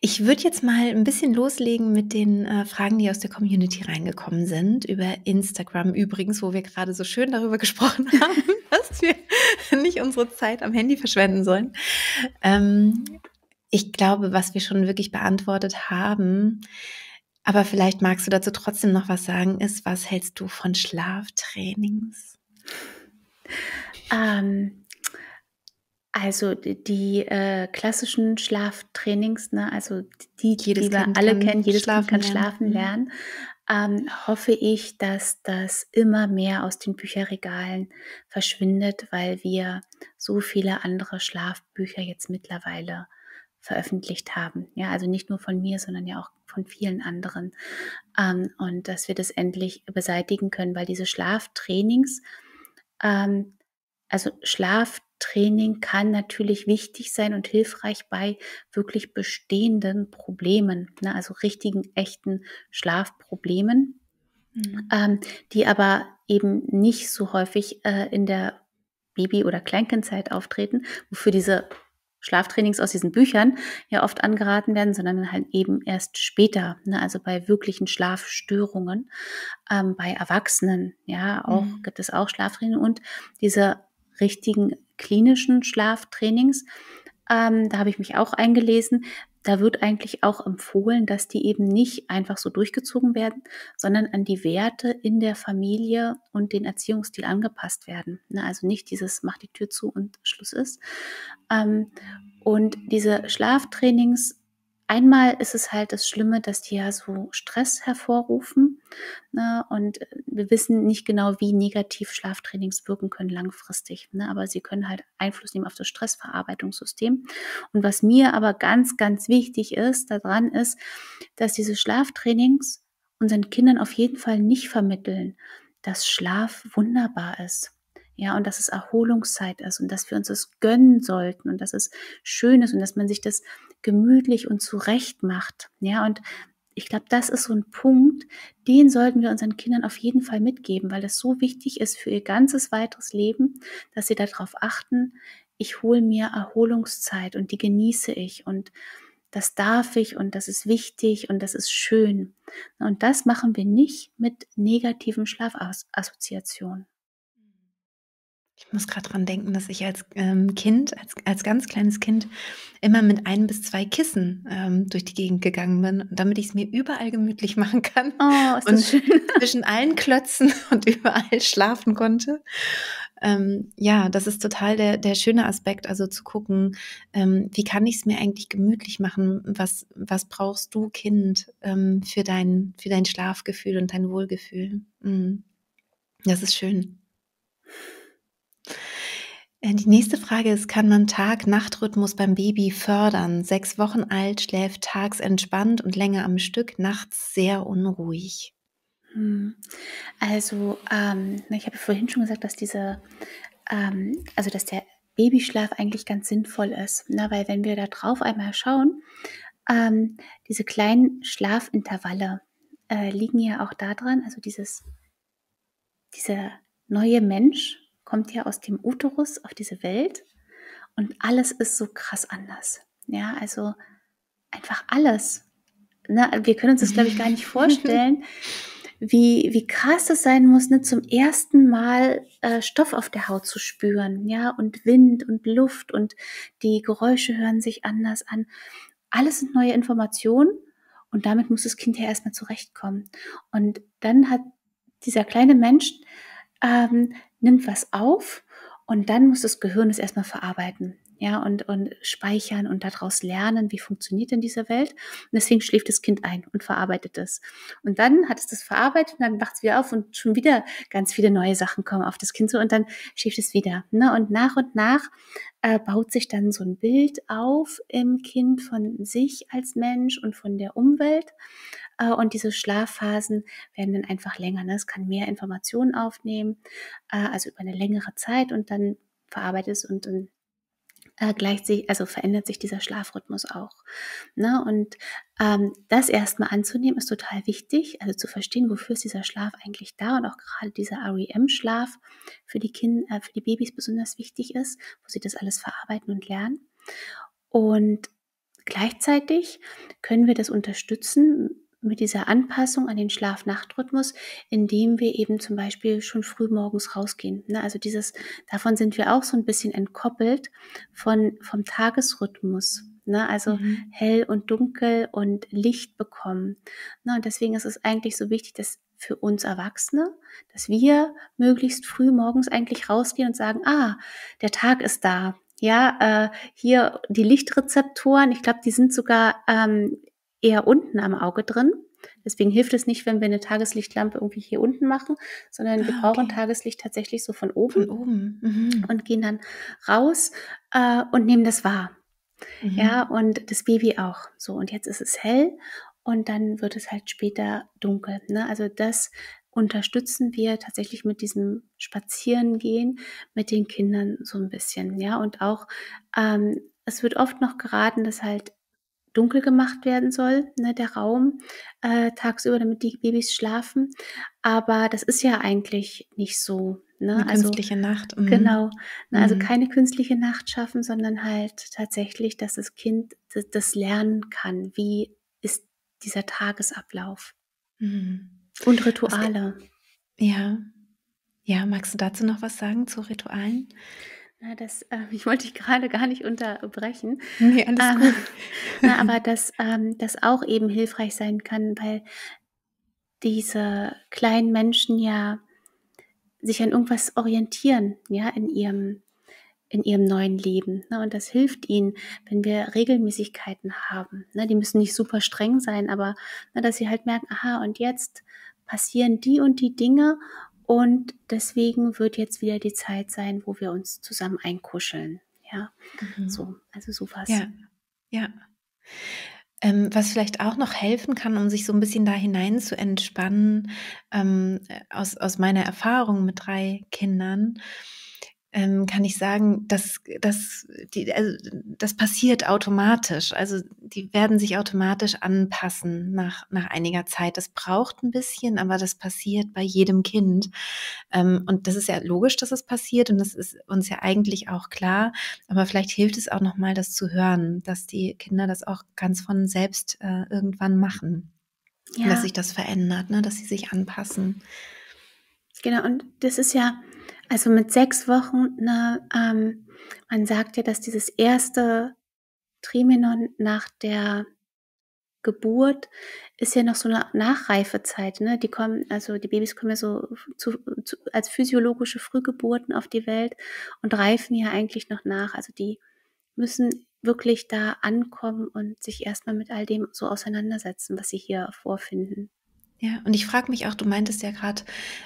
ich würde jetzt mal ein bisschen loslegen mit den äh, Fragen, die aus der Community reingekommen sind, über Instagram übrigens, wo wir gerade so schön darüber *laughs* gesprochen haben, *laughs* dass wir *laughs* nicht unsere Zeit am Handy verschwenden sollen. Ähm, ich glaube, was wir schon wirklich beantwortet haben, aber vielleicht magst du dazu trotzdem noch was sagen, ist, was hältst du von Schlaftrainings? Ähm, also die äh, klassischen Schlaftrainings, ne, also die, jedes die wir kind alle kennen, jedes Kind kann lernen. schlafen lernen, ähm, hoffe ich, dass das immer mehr aus den Bücherregalen verschwindet, weil wir so viele andere Schlafbücher jetzt mittlerweile veröffentlicht haben. Ja, also nicht nur von mir, sondern ja auch von vielen anderen. Ähm, und dass wir das endlich beseitigen können, weil diese Schlaftrainings, ähm, also Schlaf Training kann natürlich wichtig sein und hilfreich bei wirklich bestehenden Problemen, ne, also richtigen, echten Schlafproblemen, mhm. ähm, die aber eben nicht so häufig äh, in der Baby- oder Kleinkindzeit auftreten, wofür diese Schlaftrainings aus diesen Büchern ja oft angeraten werden, sondern halt eben erst später, ne, also bei wirklichen Schlafstörungen, ähm, bei Erwachsenen, ja, auch mhm. gibt es auch Schlaftraining und diese richtigen klinischen Schlaftrainings. Ähm, da habe ich mich auch eingelesen. Da wird eigentlich auch empfohlen, dass die eben nicht einfach so durchgezogen werden, sondern an die Werte in der Familie und den Erziehungsstil angepasst werden. Ne, also nicht dieses mach die Tür zu und Schluss ist. Ähm, und diese Schlaftrainings Einmal ist es halt das Schlimme, dass die ja so Stress hervorrufen. Ne? Und äh, wir wissen nicht genau, wie negativ Schlaftrainings wirken können langfristig. Ne? Aber sie können halt Einfluss nehmen auf das Stressverarbeitungssystem. Und was mir aber ganz, ganz wichtig ist daran ist, dass diese Schlaftrainings unseren Kindern auf jeden Fall nicht vermitteln, dass Schlaf wunderbar ist. Ja, und dass es Erholungszeit ist und dass wir uns das gönnen sollten und dass es schön ist und dass man sich das gemütlich und zurecht macht. Ja, und ich glaube, das ist so ein Punkt, den sollten wir unseren Kindern auf jeden Fall mitgeben, weil das so wichtig ist für ihr ganzes weiteres Leben, dass sie darauf achten, ich hole mir Erholungszeit und die genieße ich und das darf ich und das ist wichtig und das ist schön. Und das machen wir nicht mit negativen Schlafassoziationen. Ich muss gerade dran denken, dass ich als ähm, Kind, als, als ganz kleines Kind, immer mit ein bis zwei Kissen ähm, durch die Gegend gegangen bin, damit ich es mir überall gemütlich *laughs* machen kann oh, ist und *laughs* zwischen allen Klötzen *laughs* und überall schlafen konnte. Ähm, ja, das ist total der, der schöne Aspekt, also zu gucken, ähm, wie kann ich es mir eigentlich gemütlich machen? Was, was brauchst du, Kind, ähm, für, dein, für dein Schlafgefühl und dein Wohlgefühl? Mhm. Das ist schön. Äh, die nächste Frage ist, kann man Tag-Nacht-Rhythmus beim Baby fördern? Sechs Wochen alt, schläft tags entspannt und länger am Stück, nachts sehr unruhig. Hm. Also, ähm, ich habe vorhin schon gesagt, dass diese, ähm, also dass der Babyschlaf eigentlich ganz sinnvoll ist, ne? weil wenn wir da drauf einmal schauen, ähm, diese kleinen Schlafintervalle äh, liegen ja auch daran, also dieses, dieser neue Mensch, kommt ja aus dem Uterus auf diese Welt und alles ist so krass anders. Ja, also einfach alles. Ne? Wir können uns das, glaube ich, gar nicht *laughs* vorstellen, wie, wie krass es sein muss, ne, zum ersten Mal äh, Stoff auf der Haut zu spüren, ja, und Wind und Luft und die Geräusche hören sich anders an. Alles sind neue Informationen und damit muss das Kind ja erstmal zurechtkommen. Und dann hat dieser kleine Mensch ähm, nimmt was auf und dann muss das Gehirn es erstmal verarbeiten. Ja, und, und speichern und daraus lernen, wie funktioniert denn diese Welt. Und deswegen schläft das Kind ein und verarbeitet es. Und dann hat es das verarbeitet und dann wacht es wieder auf und schon wieder ganz viele neue Sachen kommen auf das Kind so und dann schläft es wieder. Ne? Und nach und nach äh, baut sich dann so ein Bild auf im Kind von sich als Mensch und von der Umwelt. Äh, und diese Schlafphasen werden dann einfach länger. Ne? Es kann mehr Informationen aufnehmen, äh, also über eine längere Zeit und dann verarbeitet es und dann äh, gleicht sich, also verändert sich dieser Schlafrhythmus auch. Ne? Und ähm, das erstmal anzunehmen ist total wichtig, also zu verstehen, wofür ist dieser Schlaf eigentlich da und auch gerade dieser REM-Schlaf für die Kinder, äh, für die Babys besonders wichtig ist, wo sie das alles verarbeiten und lernen. Und gleichzeitig können wir das unterstützen mit dieser Anpassung an den Schlaf-Nacht-Rhythmus, indem wir eben zum Beispiel schon früh morgens rausgehen. Ne? Also dieses, davon sind wir auch so ein bisschen entkoppelt von, vom Tagesrhythmus. Ne? Also mhm. hell und dunkel und Licht bekommen. Ne? Und deswegen ist es eigentlich so wichtig, dass für uns Erwachsene, dass wir möglichst früh morgens eigentlich rausgehen und sagen, ah, der Tag ist da. Ja, äh, hier die Lichtrezeptoren, ich glaube, die sind sogar ähm, eher unten am Auge drin. Deswegen hilft es nicht, wenn wir eine Tageslichtlampe irgendwie hier unten machen, sondern wir ah, brauchen Tageslicht tatsächlich so von oben, von oben. Mhm. und gehen dann raus äh, und nehmen das wahr. Mhm. Ja, und das Baby auch. So, und jetzt ist es hell und dann wird es halt später dunkel. Ne? Also das unterstützen wir tatsächlich mit diesem Spazierengehen mit den Kindern so ein bisschen, ja. Und auch, ähm, es wird oft noch geraten, dass halt dunkel gemacht werden soll, ne, der Raum äh, tagsüber, damit die Babys schlafen. Aber das ist ja eigentlich nicht so. Ne? Eine also, künstliche Nacht. Mhm. Genau. Ne, also mhm. keine künstliche Nacht schaffen, sondern halt tatsächlich, dass das Kind das, das lernen kann. Wie ist dieser Tagesablauf? Mhm. Und Rituale. ja. Ja, magst du dazu noch was sagen zu Ritualen? Na, das, äh, *laughs* ich wollte dich gerade gar nicht unterbrechen. Nee, alles ähm, gut. *laughs* na, aber dass ähm, das auch eben hilfreich sein kann, weil diese kleinen Menschen ja sich an irgendwas orientieren, ja, in ihrem, in ihrem neuen Leben. Ne? Und das hilft ihnen, wenn wir Regelmäßigkeiten haben. Ne? Die müssen nicht super streng sein, aber ne, dass sie halt merken, aha, und jetzt passieren die und die Dinge und deswegen wird jetzt wieder die Zeit sein, wo wir uns zusammen einkuscheln. Ja, mhm. so, also sowas. Ja, ja. Ähm, was vielleicht auch noch helfen kann, um sich so ein bisschen da hinein zu entspannen, ähm, aus, aus meiner Erfahrung mit drei Kindern, ähm, kann ich sagen, dass, dass die, also das passiert automatisch. Also die werden sich automatisch anpassen nach, nach einiger Zeit. Das braucht ein bisschen, aber das passiert bei jedem Kind. Ähm, und das ist ja logisch, dass es passiert und das ist uns ja eigentlich auch klar. Aber vielleicht hilft es auch nochmal, das zu hören, dass die Kinder das auch ganz von selbst äh, irgendwann machen. Ja. Dass sich das verändert, ne? dass sie sich anpassen. Genau, und das ist ja, also mit sechs Wochen, ne, ähm, man sagt ja, dass dieses erste Trimenon nach der Geburt ist ja noch so eine Nachreifezeit. Ne? Die kommen, also die Babys kommen ja so zu, zu, als physiologische Frühgeburten auf die Welt und reifen ja eigentlich noch nach. Also die müssen wirklich da ankommen und sich erstmal mit all dem so auseinandersetzen, was sie hier vorfinden. Ja, und ich frage mich auch, du meintest ja gerade,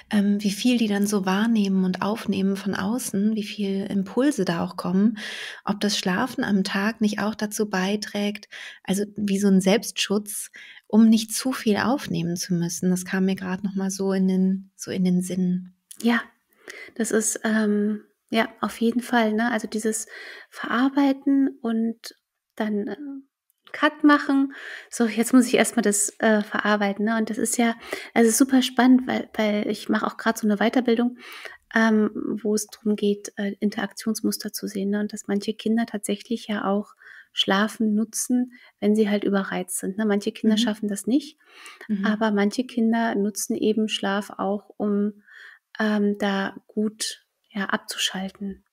ähm, wie viel die dann so wahrnehmen und aufnehmen von außen, wie viel Impulse da auch kommen, ob das Schlafen am Tag nicht auch dazu beiträgt, also wie so ein Selbstschutz, um nicht zu viel aufnehmen zu müssen. Das kam mir gerade noch mal so in den so in den Sinn. Ja, das ist ähm, ja auf jeden Fall. Ne? Also dieses Verarbeiten und dann äh, Cut machen. So, jetzt muss ich erstmal das äh, verarbeiten. Ne? Und das ist ja, also super spannend, weil, weil ich mache auch gerade so eine Weiterbildung, ähm, wo es darum geht, äh, Interaktionsmuster zu sehen. Ne? Und dass manche Kinder tatsächlich ja auch Schlafen nutzen, wenn sie halt überreizt sind. Ne? Manche Kinder mhm. schaffen das nicht, mhm. aber manche Kinder nutzen eben Schlaf auch, um ähm, da gut ja, abzuschalten.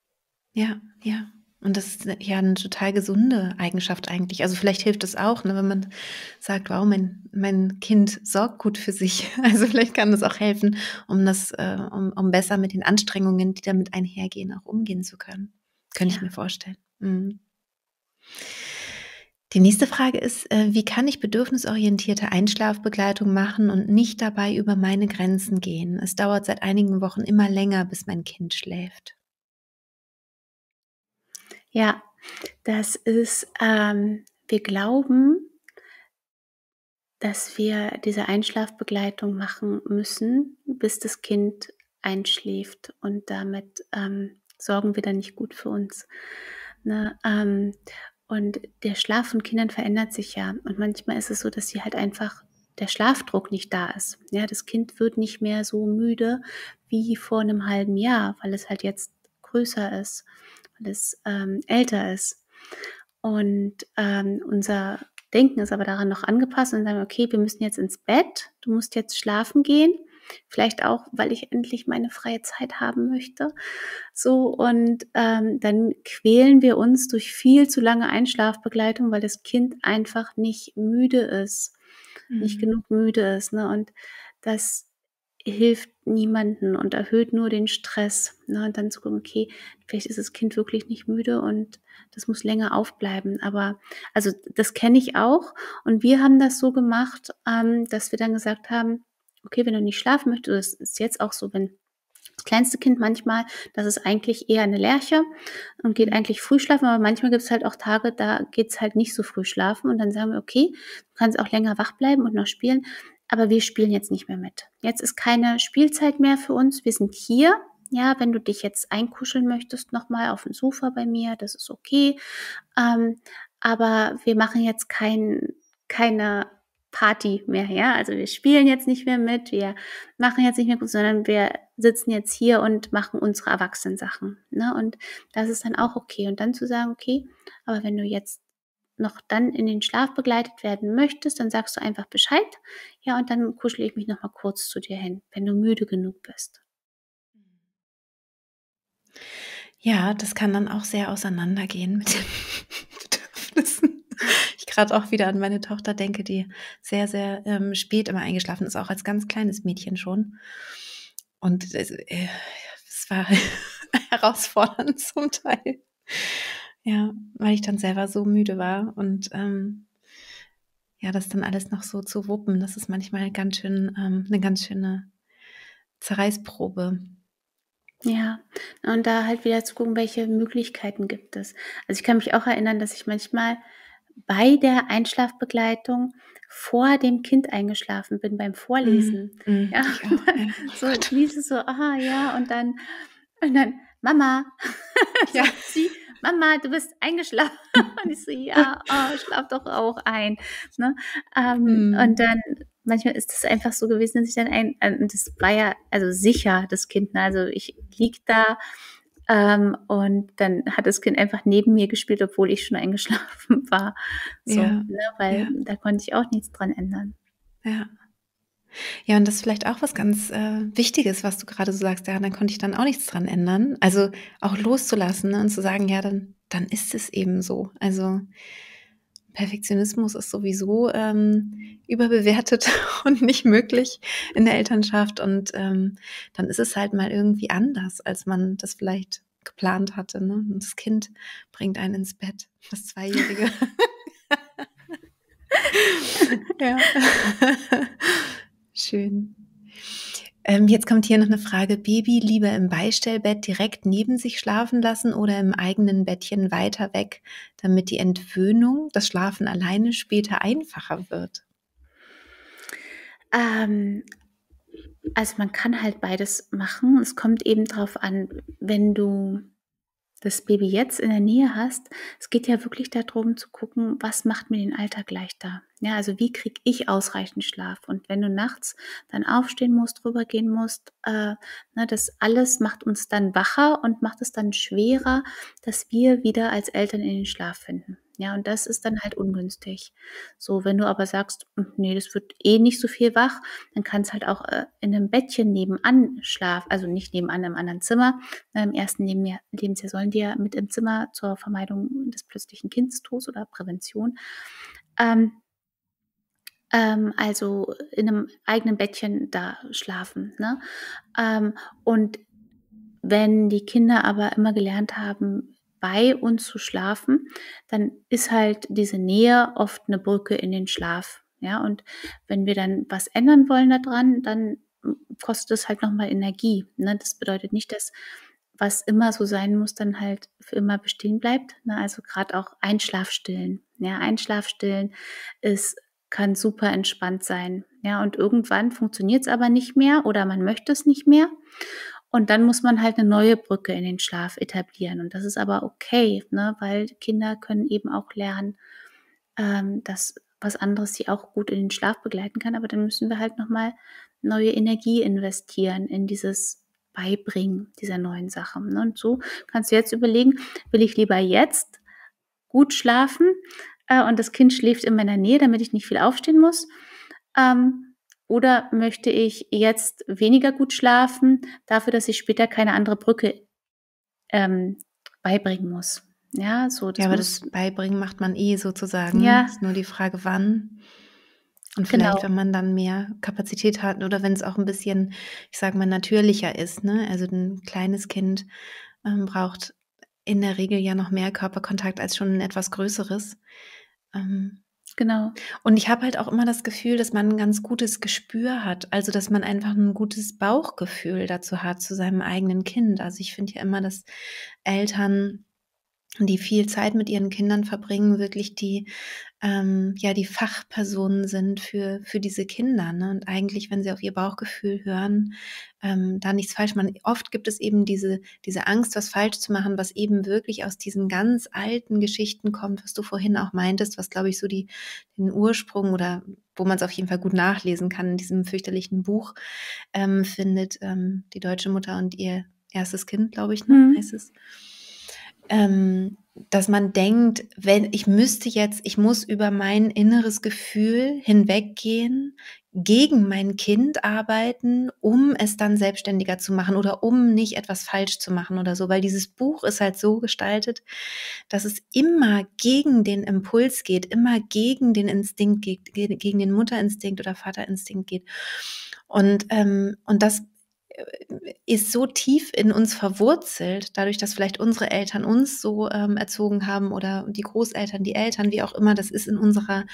Ja, ja. Und das ist ja eine total gesunde Eigenschaft eigentlich. Also vielleicht hilft es auch, ne, wenn man sagt, wow, mein, mein Kind sorgt gut für sich. *laughs* Also vielleicht kann das auch helfen, um das, äh, um, um besser mit den Anstrengungen, die damit einhergehen, auch umgehen zu können. Könnte ja. ich mir vorstellen. Mhm. Die nächste Frage ist, äh, wie kann ich bedürfnisorientierte Einschlafbegleitung machen und nicht dabei über meine Grenzen gehen? Es dauert seit einigen Wochen immer länger, bis mein Kind schläft. Ja, das ist, ähm, wir glauben, dass wir diese Einschlafbegleitung machen müssen, bis das Kind einschläft und damit ähm, sorgen wir dann nicht gut für uns. Ne? Ähm, und der Schlaf von Kindern verändert sich ja. Und manchmal ist es so, dass sie halt einfach der Schlafdruck nicht da ist. Ja, das Kind wird nicht mehr so müde wie vor einem halben Jahr, weil es halt jetzt größer ist weil es ähm, älter ist. Und ähm, unser Denken ist aber daran noch angepasst und sagen, okay, wir müssen jetzt ins Bett, du musst jetzt schlafen gehen. Vielleicht auch, weil ich endlich meine freie Zeit haben möchte. So, und ähm, dann quälen wir uns durch viel zu lange Einschlafbegleitung, weil das Kind einfach nicht müde ist, mhm. nicht genug müde ist. Ne? Und das hilft niemanden und erhöht nur den Stress. Ne? Und dann zu gucken, okay, vielleicht ist das Kind wirklich nicht müde und das muss länger aufbleiben. Aber also das kenne ich auch. Und wir haben das so gemacht, ähm, dass wir dann gesagt haben, okay, wenn du nicht schlafen möchtest, das ist jetzt auch so, wenn das kleinste Kind manchmal, das ist eigentlich eher eine Lerche und geht eigentlich früh schlafen, aber manchmal gibt es halt auch Tage, da geht es halt nicht so früh schlafen und dann sagen wir, okay, du kannst auch länger wach bleiben und noch spielen aber wir spielen jetzt nicht mehr mit. Jetzt ist keine Spielzeit mehr für uns. Wir sind hier. Ja, wenn du dich jetzt einkuscheln möchtest, nochmal auf dem Sofa bei mir, das ist okay. Ähm, aber wir machen jetzt kein, keine Party mehr, ja. Also wir spielen jetzt nicht mehr mit, wir machen jetzt nicht mehr, sondern wir sitzen jetzt hier und machen unsere Erwachsenen-Sachen. Ne? Und das ist dann auch okay. Und dann zu sagen, okay, aber wenn du jetzt noch dann in den Schlaf begleitet werden möchtest, dann sagst du einfach Bescheid. Ja, und dann kuschel ich mich noch mal kurz zu dir hin, wenn du müde genug bist. Ja, das kann dann auch sehr auseinandergehen mit den *laughs* Bedürfnissen. Ich gerade auch wieder an meine Tochter denke, die sehr, sehr ähm, spät immer eingeschlafen ist, auch als ganz kleines Mädchen schon. Und äh, es war *laughs* herausfordernd zum Teil. Ja, weil ich dann selber so müde war und ähm, ja, das dann alles noch so zu wuppen, das ist manchmal ganz schön, ähm, eine ganz schöne Zerreißprobe. Ja, und da halt wieder zu gucken, welche Möglichkeiten gibt es. Also ich kann mich auch erinnern, dass ich manchmal bei der Einschlafbegleitung vor dem Kind eingeschlafen bin beim Vorlesen. Mm, mm, ja, *laughs* so liest es so, aha, ja, und dann, und dann, Mama, *laughs* ja. sie, Mama, du bist eingeschlafen. *laughs* Und ich so, ja, oh, schlaf doch auch ein. Ne? Ähm, mm. Und dann manchmal ist es einfach so gewesen, dass ich dann ein, und das war ja also sicher, das Kind, ne? also ich lieg da ähm, und dann hat das Kind einfach neben mir gespielt, obwohl ich schon eingeschlafen *laughs* war. So, ja, ne? Weil ja. da konnte ich auch nichts dran ändern. Ja. Ja, und das ist vielleicht auch was ganz äh, Wichtiges, was du gerade so sagst. Ja, dann konnte ich dann auch nichts dran ändern. Also auch loszulassen ne, und zu sagen, ja, dann, dann ist es eben so. Also Perfektionismus ist sowieso ähm, überbewertet *laughs* und nicht möglich in der Elternschaft. Und ähm, dann ist es halt mal irgendwie anders, als man das vielleicht geplant hatte. Ne? Und das Kind bringt einen ins Bett, das Zweijährige. *laughs* *laughs* ja. Schön. Ähm, jetzt kommt hier noch eine Frage. Baby lieber im Beistellbett direkt neben sich schlafen lassen oder im eigenen Bettchen weiter weg, damit die Entwöhnung, das Schlafen alleine später einfacher wird? Ähm, also man kann halt beides machen. Es kommt eben darauf an, wenn du das Baby jetzt in der Nähe hast, es geht ja wirklich darum zu gucken, was macht mir den Alltag leichter. Ja, also wie kriege ich ausreichend Schlaf? Und wenn du nachts dann aufstehen musst, rübergehen musst, äh, ne, das alles macht uns dann wacher und macht es dann schwerer, dass wir wieder als Eltern in den Schlaf finden. Ja, und das ist dann halt ungünstig. So, wenn du aber sagst, hm, nee, das wird eh nicht so viel wach, dann kannst halt auch äh, in einem Bettchen nebenan schlafen, also nicht nebenan im anderen Zimmer. Im ersten Lebensjahr sollen die ja mit im Zimmer zur Vermeidung des plötzlichen Kindstods oder Prävention. Ähm, ähm, also in einem eigenen Bettchen da schlafen. Ne? Ähm, und wenn die Kinder aber immer gelernt haben, bei uns zu schlafen, dann ist halt diese Nähe oft eine Brücke in den Schlaf. Ja, und wenn wir dann was ändern wollen daran, dann kostet es halt nochmal Energie. Ne? Das bedeutet nicht, dass was immer so sein muss, dann halt für immer bestehen bleibt. Ne? Also gerade auch Einschlafstillen. Ja, Einschlafstillen ist, kann super entspannt sein. Ja, und irgendwann funktioniert es aber nicht mehr oder man möchte es nicht mehr. Und dann muss man halt eine neue Brücke in den Schlaf etablieren. Und das ist aber okay, ne? weil Kinder können eben auch lernen, ähm, dass was anderes sie auch gut in den Schlaf begleiten kann. Aber dann müssen wir halt nochmal neue Energie investieren in dieses Beibringen dieser neuen Sachen. Ne? Und so kannst du jetzt überlegen, will ich lieber jetzt gut schlafen äh, und das Kind schläft in meiner Nähe, damit ich nicht viel aufstehen muss. Ähm, oder möchte ich jetzt weniger gut schlafen, dafür, dass ich später keine andere Brücke ähm, beibringen muss? Ja, so. Das ja, aber das Beibringen macht man eh sozusagen. Ja. Ist nur die Frage, wann. Und vielleicht, genau. wenn man dann mehr Kapazität hat oder wenn es auch ein bisschen, ich sage mal, natürlicher ist. Ne? Also ein kleines Kind ähm, braucht in der Regel ja noch mehr Körperkontakt als schon ein etwas größeres. Ähm, Genau. Und ich habe halt auch immer das Gefühl, dass man ein ganz gutes Gespür hat. Also, dass man einfach ein gutes Bauchgefühl dazu hat, zu seinem eigenen Kind. Also, ich finde ja immer, dass Eltern die viel Zeit mit ihren Kindern verbringen, wirklich die ähm, ja die Fachpersonen sind für für diese Kinder ne? und eigentlich, wenn sie auf ihr Bauchgefühl hören, ähm, da nichts falsch machen. Oft gibt es eben diese diese Angst, was falsch zu machen, was eben wirklich aus diesen ganz alten Geschichten kommt, was du vorhin auch meintest, was glaube ich so die den Ursprung oder wo man es auf jeden Fall gut nachlesen kann in diesem fürchterlichen Buch ähm, findet ähm, die deutsche Mutter und ihr erstes Kind, glaube ich, ne, mhm. heißt es ähm, dass man denkt, wenn ich müsste jetzt, ich muss über mein inneres Gefühl hinweggehen, gegen mein Kind arbeiten, um es dann selbstständiger zu machen oder um nicht etwas falsch zu machen oder so, weil dieses Buch ist halt so gestaltet, dass es immer gegen den Impuls geht, immer gegen den Instinkt geht, gegen den Mutterinstinkt oder Vaterinstinkt geht. Und, ähm, und das ist so tief in uns verwurzelt, dadurch, dass vielleicht unsere Eltern uns so ähm, erzogen haben oder die Großeltern, die Eltern, wie auch immer, das ist in unserer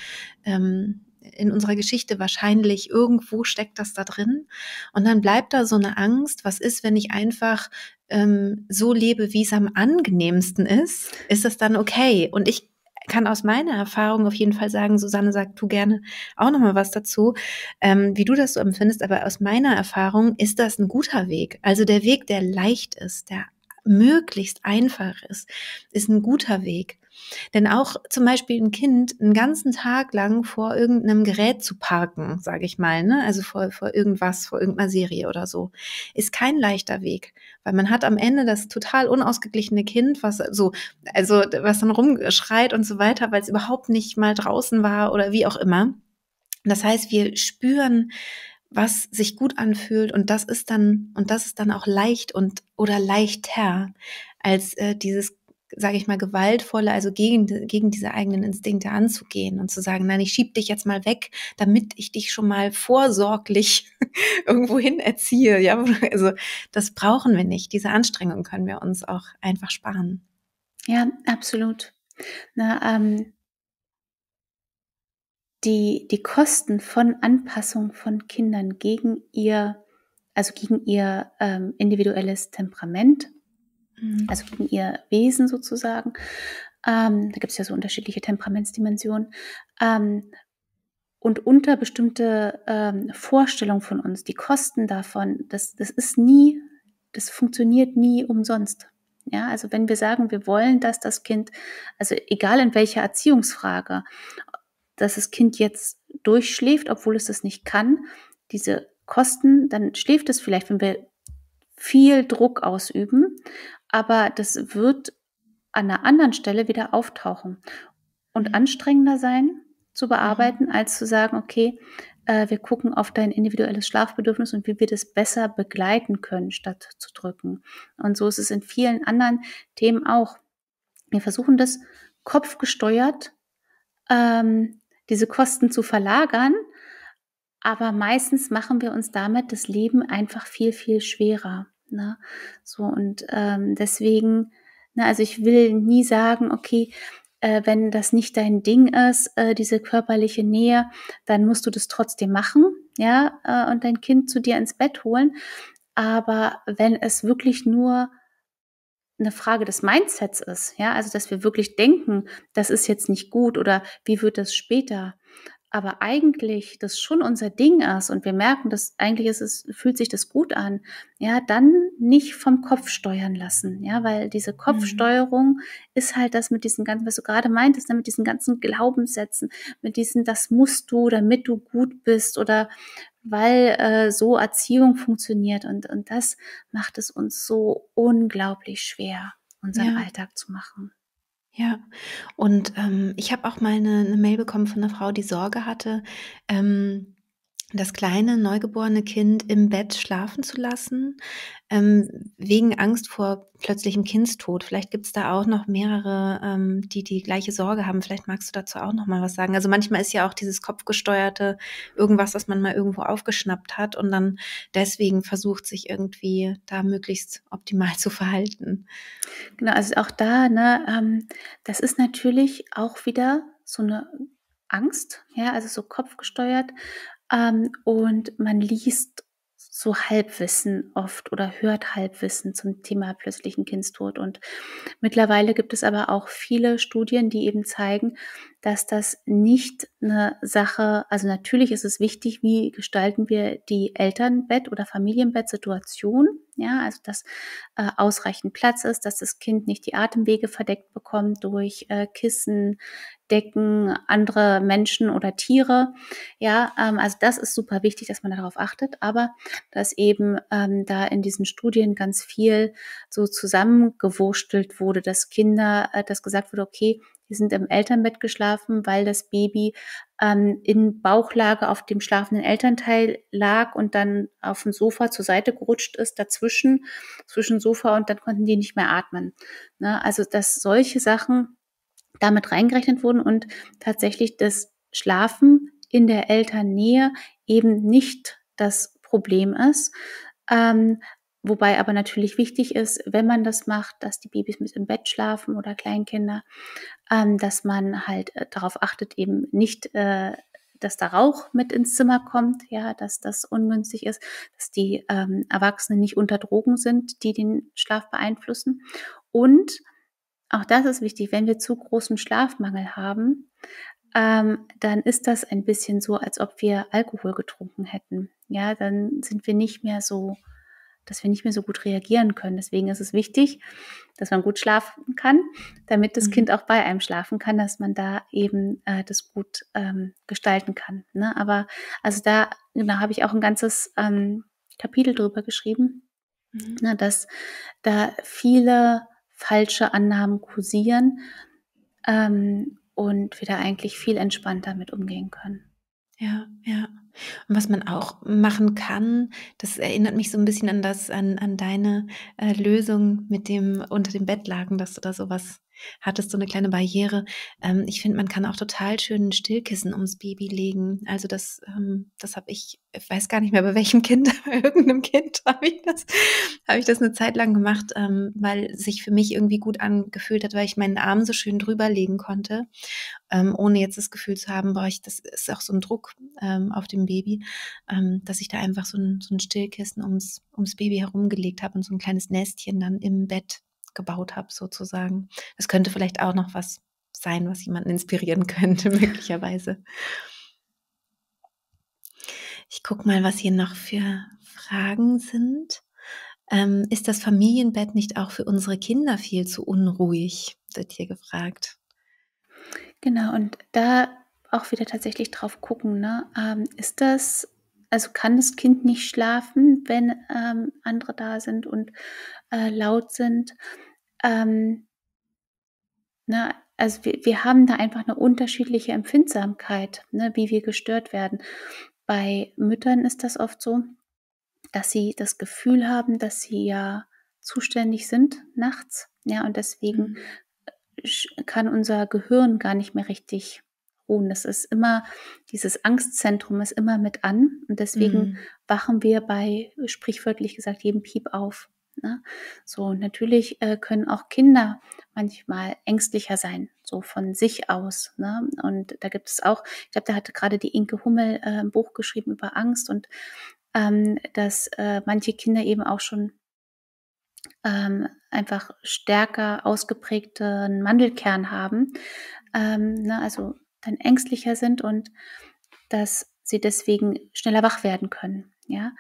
ähm, in unserer Geschichte wahrscheinlich irgendwo steckt das da drin. Und dann bleibt da so eine Angst, was ist, wenn ich einfach ähm, so lebe, wie es am angenehmsten ist? Ist das dann okay? Und ich kann aus meiner Erfahrung auf jeden Fall sagen, Susanne sagt du gerne auch noch mal was dazu, ähm, wie du das so empfindest, aber aus meiner Erfahrung ist das ein guter Weg. Also der Weg, der leicht ist, der möglichst einfach ist, ist ein guter Weg. Denn auch zum Beispiel ein Kind einen ganzen Tag lang vor irgendeinem Gerät zu parken, sage ich mal, ne? also vor, vor irgendwas, vor irgendeiner Serie oder so, ist kein leichter Weg, weil man hat am Ende das total unausgeglichene Kind, was so, also was dann rumschreit und so weiter, weil es überhaupt nicht mal draußen war oder wie auch immer. Das heißt, wir spüren was sich gut anfühlt und das ist dann und das ist dann auch leicht und oder leichter als äh, dieses sage ich mal, gewaltvolle, also gegen, gegen diese eigenen Instinkte anzugehen und zu sagen, nein, ich schieb dich jetzt mal weg, damit ich dich schon mal vorsorglich *laughs* irgendwohin erziehe. Ja, *laughs* also das brauchen wir nicht. Diese Anstrengung können wir uns auch einfach sparen. Ja, absolut. Na, ähm, die, die Kosten von Anpassung von Kindern gegen ihr, also gegen ihr ähm, individuelles Temperament. Also gegen ihr Wesen sozusagen. Ähm, da gibt es ja so unterschiedliche Temperamentsdimensionen. Ähm, und unter bestimmte ähm, Vorstellungen von uns, die Kosten davon, das, das ist nie, das funktioniert nie umsonst. Ja, also wenn wir sagen, wir wollen, dass das Kind, also egal in welcher Erziehungsfrage, dass das Kind jetzt durchschläft, obwohl es das nicht kann, diese Kosten, dann schläft es vielleicht, wenn wir viel Druck ausüben aber das wird an einer anderen Stelle wieder auftauchen und mhm. anstrengender sein zu bearbeiten, mhm. als zu sagen, okay, äh, wir gucken auf dein individuelles Schlafbedürfnis und wie wir das besser begleiten können, statt zu drücken. Und so ist es in vielen anderen Themen auch. Wir versuchen das kopfgesteuert, ähm, diese Kosten zu verlagern, aber meistens machen wir uns damit das Leben einfach viel, viel schwerer. Ne? So und ähm, deswegen, ne, also ich will nie sagen, okay, äh, wenn das nicht dein Ding ist, äh, diese körperliche Nähe, dann musst du das trotzdem machen, ja, äh, und dein Kind zu dir ins Bett holen. Aber wenn es wirklich nur eine Frage des Mindsets ist, ja, also dass wir wirklich denken, das ist jetzt nicht gut oder wie wird das später, aber eigentlich das schon unser Ding ist und wir merken, dass eigentlich ist es, fühlt sich das gut an, ja, dann nicht vom Kopf steuern lassen, ja, weil diese mhm. Kopfsteuerung mhm. ist halt das mit diesen ganzen, was du gerade meintest, ne, mit diesen ganzen Glaubenssätzen, mit diesen, das musst du, damit du gut bist oder weil äh, so Erziehung funktioniert und, und das macht es uns so unglaublich schwer, unseren ja. Alltag zu machen. Ja, und ähm, ich habe auch mal eine, eine Mail bekommen von einer Frau, die Sorge hatte, ähm, das kleine neugeborene Kind im Bett schlafen zu lassen, ähm, wegen Angst vor plötzlichem Kindstod. Vielleicht gibt es da auch noch mehrere, ähm, die die gleiche Sorge haben. Vielleicht magst du dazu auch noch mal was sagen. Also manchmal ist ja auch dieses kopfgesteuerte irgendwas, was man mal irgendwo aufgeschnappt hat und dann deswegen versucht, sich irgendwie da möglichst optimal *laughs* zu verhalten. Genau, also auch da, ne, ähm, das ist natürlich auch wieder so eine Angst, ja, also so kopfgesteuert. Ähm, und man liest so Halbwissen oft oder hört Halbwissen zum Thema plötzlichen Kindstod. Und mittlerweile gibt es aber auch viele Studien, die eben zeigen, dass das nicht eine Sache, also natürlich ist es wichtig, wie gestalten wir die Elternbett- oder Familienbettsituation, ja, also dass äh, ausreichend Platz ist, dass das Kind nicht die Atemwege verdeckt bekommt durch äh, Kissen, Decken, andere Menschen oder Tiere. Ja, ähm, also das ist super wichtig, dass man darauf achtet, aber dass eben ähm, da in diesen Studien ganz viel so zusammengewurstelt wurde, dass Kinder, äh, dass gesagt wurde, okay, die sind im Elternbett geschlafen, weil das Baby ähm, in Bauchlage auf dem schlafenden Elternteil lag und dann auf dem Sofa zur Seite gerutscht ist, dazwischen, zwischen Sofa und dann konnten die nicht mehr atmen. Ne? Also, dass solche Sachen damit reingerechnet wurden und tatsächlich das Schlafen in der Elternnähe eben nicht das Problem ist. Ähm, wobei aber natürlich wichtig ist, wenn man das macht, dass die Babys mit im Bett schlafen oder Kleinkinder, ähm, dass man halt äh, darauf achtet, eben nicht, äh, dass da Rauch mit ins Zimmer kommt, ja, dass das ungünstig ist, dass die ähm, Erwachsenen nicht unter Drogen sind, die den Schlaf beeinflussen und auch das ist wichtig, wenn wir zu großen Schlafmangel haben, ähm, dann ist das ein bisschen so, als ob wir Alkohol getrunken hätten. Ja, dann sind wir nicht mehr so, dass wir nicht mehr so gut reagieren können. Deswegen ist es wichtig, dass man gut schlafen kann, damit das mhm. Kind auch bei einem schlafen kann, dass man da eben äh, das gut ähm, gestalten kann. Ne? Aber also da, genau, habe ich auch ein ganzes ähm, Kapitel drüber geschrieben, mhm. ne, dass da viele falsche Annahmen kursieren ähm, und wir da eigentlich viel entspannter mit umgehen können. Ja, ja. Und was man auch machen kann, das erinnert mich so ein bisschen an das, an, an deine äh, Lösung mit dem unter dem Bettlaken, dass du da sowas hattest, so eine kleine Barriere. Ähm, ich finde, man kann auch total schön Stillkissen ums Baby legen. Also das, ähm, das habe ich, ich weiß gar nicht mehr bei welchem Kind, *laughs* bei irgendeinem Kind habe ich das, habe ich das eine Zeit lang gemacht, ähm, weil sich für mich irgendwie gut angefühlt hat, weil ich meinen Arm so schön drüber legen konnte, ähm, ohne jetzt das Gefühl zu haben, boah, ich, das ist auch so ein Druck ähm, auf dem Baby, ähm, dass ich da einfach so ein, so ein Stillkissen ums, ums Baby herumgelegt habe und so ein kleines Nestchen dann im Bett gebaut habe, sozusagen. Das könnte vielleicht auch noch was sein, was jemanden inspirieren *laughs* könnte, möglicherweise. Ich gucke mal, was hier noch für Fragen sind. Ähm, ist das Familienbett nicht auch für unsere Kinder viel zu unruhig? Wird hier gefragt. Genau, und da auch wieder tatsächlich drauf gucken, ne? Ähm, ist das, also kann das Kind nicht schlafen, wenn ähm, andere da sind und äh, laut sind? Ähm, ne, also wir, wir haben da einfach eine unterschiedliche Empfindsamkeit, ne, wie wir gestört werden. Bei Müttern ist das oft so, dass sie das Gefühl haben, dass sie ja zuständig sind nachts, ja, und deswegen mhm. kann unser Gehirn gar nicht mehr richtig ruhen. Das ist immer, dieses Angstzentrum ist immer mit an und deswegen mhm. wachen wir bei, sprichwörtlich gesagt, jedem Piep auf. Ne? So, natürlich äh, können auch Kinder manchmal ängstlicher sein, so von sich aus. Ne? Und da gibt es auch, ich glaube, da hatte gerade die Inke Hummel äh, ein Buch geschrieben über Angst und ähm, dass äh, manche Kinder eben auch schon ähm, einfach stärker ausgeprägten Mandelkern haben, ähm, ne? also dann ängstlicher sind und dass sie deswegen schneller wach werden können. Ja,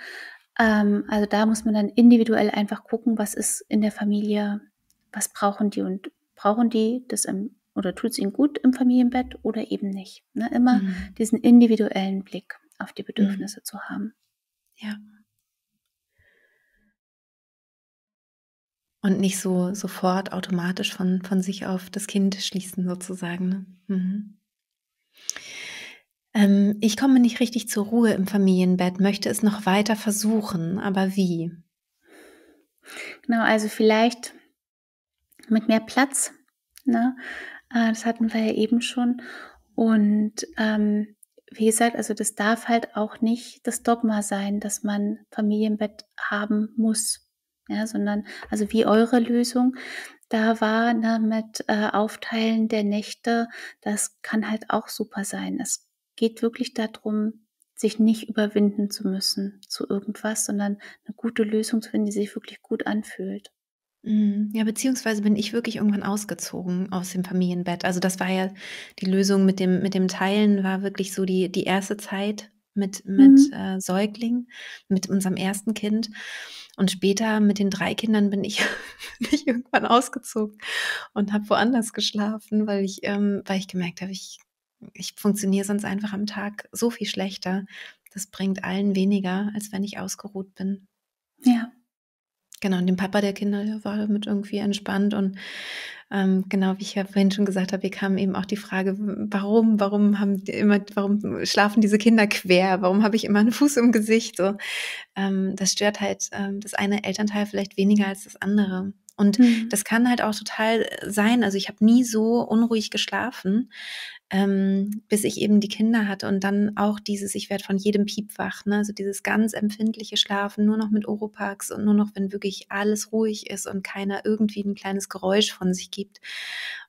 ähm, also da muss man dann individuell einfach gucken, was ist in der Familie, was brauchen die und brauchen die das im, oder tut es ihnen gut im Familienbett oder eben nicht. Ne? Immer mhm. diesen individuellen Blick auf die Bedürfnisse mhm. zu haben. Ja. Und nicht so sofort automatisch von, von sich auf das Kind schließen, sozusagen. Ne? Mhm. Ähm, ich komme nicht richtig zur Ruhe im Familienbett, möchte es noch weiter versuchen, aber wie? Genau, also vielleicht mit mehr Platz. Ne? Äh, das hatten wir ja eben schon. Und ähm, wie gesagt, also das darf halt auch nicht das Dogma sein, dass man Familienbett haben muss. Ja, sondern also wie eure Lösung da war ne, mit äh, Aufteilen der Nächte, das kann halt auch super sein. Es geht wirklich darum, sich nicht überwinden zu müssen zu irgendwas, sondern eine gute Lösung zu finden, die sich wirklich gut anfühlt. Mhm. Ja, beziehungsweise bin ich wirklich irgendwann ausgezogen aus dem Familienbett. Also das war ja die Lösung mit dem, mit dem Teilen, war wirklich so die, die erste Zeit mit, mit mhm. äh, Säugling, mit unserem ersten Kind. Und später mit den drei Kindern bin ich, *laughs* bin ich irgendwann ausgezogen und habe woanders geschlafen, weil ich, ähm, weil ich gemerkt habe, ich, ich funktioniere sonst einfach am Tag so viel schlechter. Das bringt allen weniger, als wenn ich ausgeruht bin. Ja. Genau, und dem Papa der Kinder der war damit irgendwie entspannt. Und ähm, genau, wie ich ja vorhin schon gesagt habe, hier kam eben auch die Frage, warum, warum haben die immer, warum schlafen diese Kinder quer? Warum habe ich immer einen Fuß im Gesicht? So, ähm, das stört halt ähm, das eine Elternteil vielleicht weniger als das andere. Und mhm. das kann halt auch total sein. Also ich habe nie so unruhig geschlafen, ähm, bis ich eben die Kinder hatte und dann auch dieses, ich werde von jedem Piep wach, ne? also dieses ganz empfindliche Schlafen, nur noch mit Oropax und nur noch, wenn wirklich alles ruhig ist und keiner irgendwie ein kleines Geräusch von sich gibt.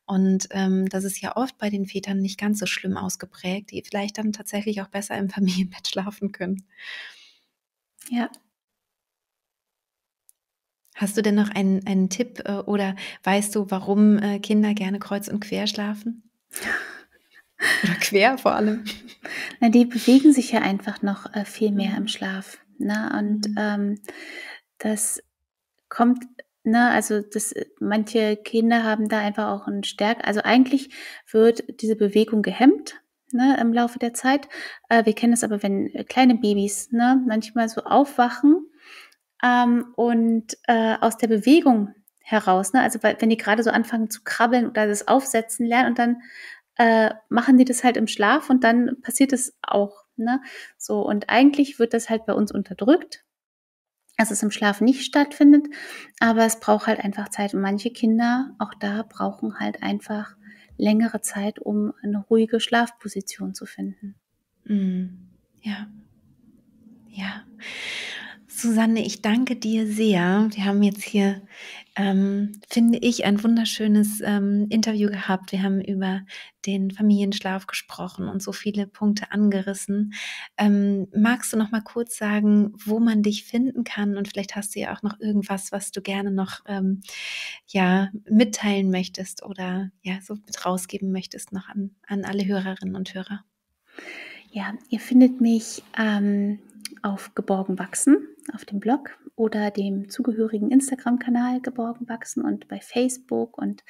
Und ähm, das ist ja oft bei den Vätern nicht ganz so schlimm ausgeprägt, die vielleicht dann tatsächlich auch besser im *laughs* Familienbett schlafen können. Ja, Hast du denn noch einen, einen Tipp äh, oder weißt du, warum äh, Kinder gerne kreuz und quer schlafen? *laughs* Oder quer vor allem. Na, die bewegen sich ja einfach noch äh, viel mehr mhm. im Schlaf. Ne? Und mhm. ähm, das kommt, ne, also das, manche Kinder haben da einfach auch einen Stärk. Also eigentlich wird diese Bewegung gehemmt. Ne, im Laufe der Zeit. Äh, wir kennen es aber, wenn kleine Babys ne, manchmal so aufwachen ähm, und äh, aus der Bewegung heraus, ne, also wenn die gerade so anfangen zu krabbeln oder das Aufsetzen lernen und dann äh, machen die das halt im Schlaf und dann passiert es auch. Ne? So, und eigentlich wird das halt bei uns unterdrückt, dass es im Schlaf nicht stattfindet, aber es braucht halt einfach Zeit. Und manche Kinder, auch da, brauchen halt einfach längere Zeit, um eine ruhige Schlafposition zu finden. Mm, ja. Ja. Susanne, ich danke dir sehr. Wir haben jetzt hier, ähm, finde ich, ein wunderschönes ähm, Interview gehabt. Wir haben über den Familienschlaf gesprochen und so viele Punkte angerissen. Ähm, magst du noch mal kurz sagen, wo man dich finden kann? Und vielleicht hast du ja auch noch irgendwas, was du gerne noch ähm, ja, mitteilen möchtest oder ja, so mit rausgeben möchtest noch an, an alle Hörerinnen und Hörer. Ja, ihr findet mich ähm, auf Geborgen wachsen auf dem Blog oder dem zugehörigen Instagram-Kanal Geborgen wachsen und bei Facebook und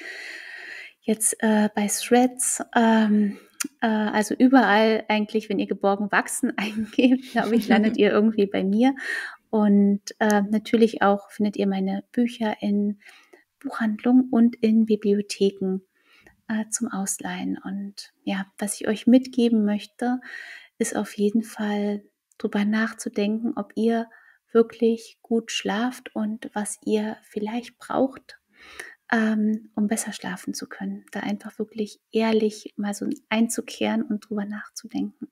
jetzt äh, bei Threads. Ähm, äh, also überall eigentlich, wenn ihr Geborgen wachsen *laughs* eingebt, glaube ich, landet ihr irgendwie bei mir. Und äh, natürlich auch findet ihr meine Bücher in Buchhandlungen und in Bibliotheken äh, zum Ausleihen. Und ja, was ich euch mitgeben möchte, ist auf jeden Fall drüber nachzudenken, ob ihr wirklich gut schlaft und was ihr vielleicht braucht, ähm, um besser schlafen zu können. Da einfach wirklich ehrlich mal so einzukehren und drüber nachzudenken.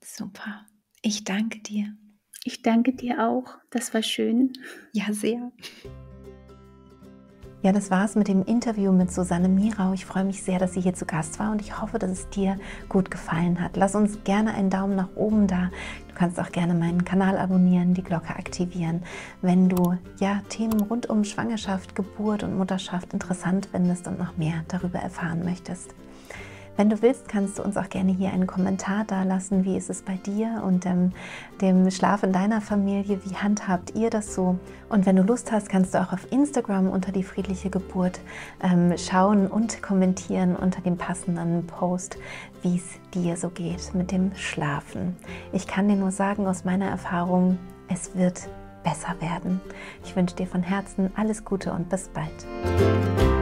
Super. Ich danke dir. Ich danke dir auch. Das war schön. Ja, sehr. Ja, das war's mit dem Interview mit Susanne Mirau. Ich freue mich sehr, dass sie hier zu Gast war und ich hoffe, dass es dir gut gefallen hat. Lass uns gerne einen Daumen nach oben da. Du kannst auch gerne meinen Kanal abonnieren, die Glocke aktivieren, wenn du ja Themen rund um Schwangerschaft, Geburt und Mutterschaft interessant findest und noch mehr darüber erfahren möchtest. Wenn du willst, kannst du uns auch gerne hier einen Kommentar da lassen. Wie ist es bei dir und ähm, dem Schlaf in deiner Familie? Wie handhabt ihr das so? Und wenn du Lust hast, kannst du auch auf Instagram unter die friedliche Geburt ähm, schauen und kommentieren unter dem passenden Post, wie es dir so geht mit dem Schlafen. Ich kann dir nur sagen aus meiner Erfahrung, es wird besser werden. Ich wünsche dir von Herzen alles Gute und bis bald.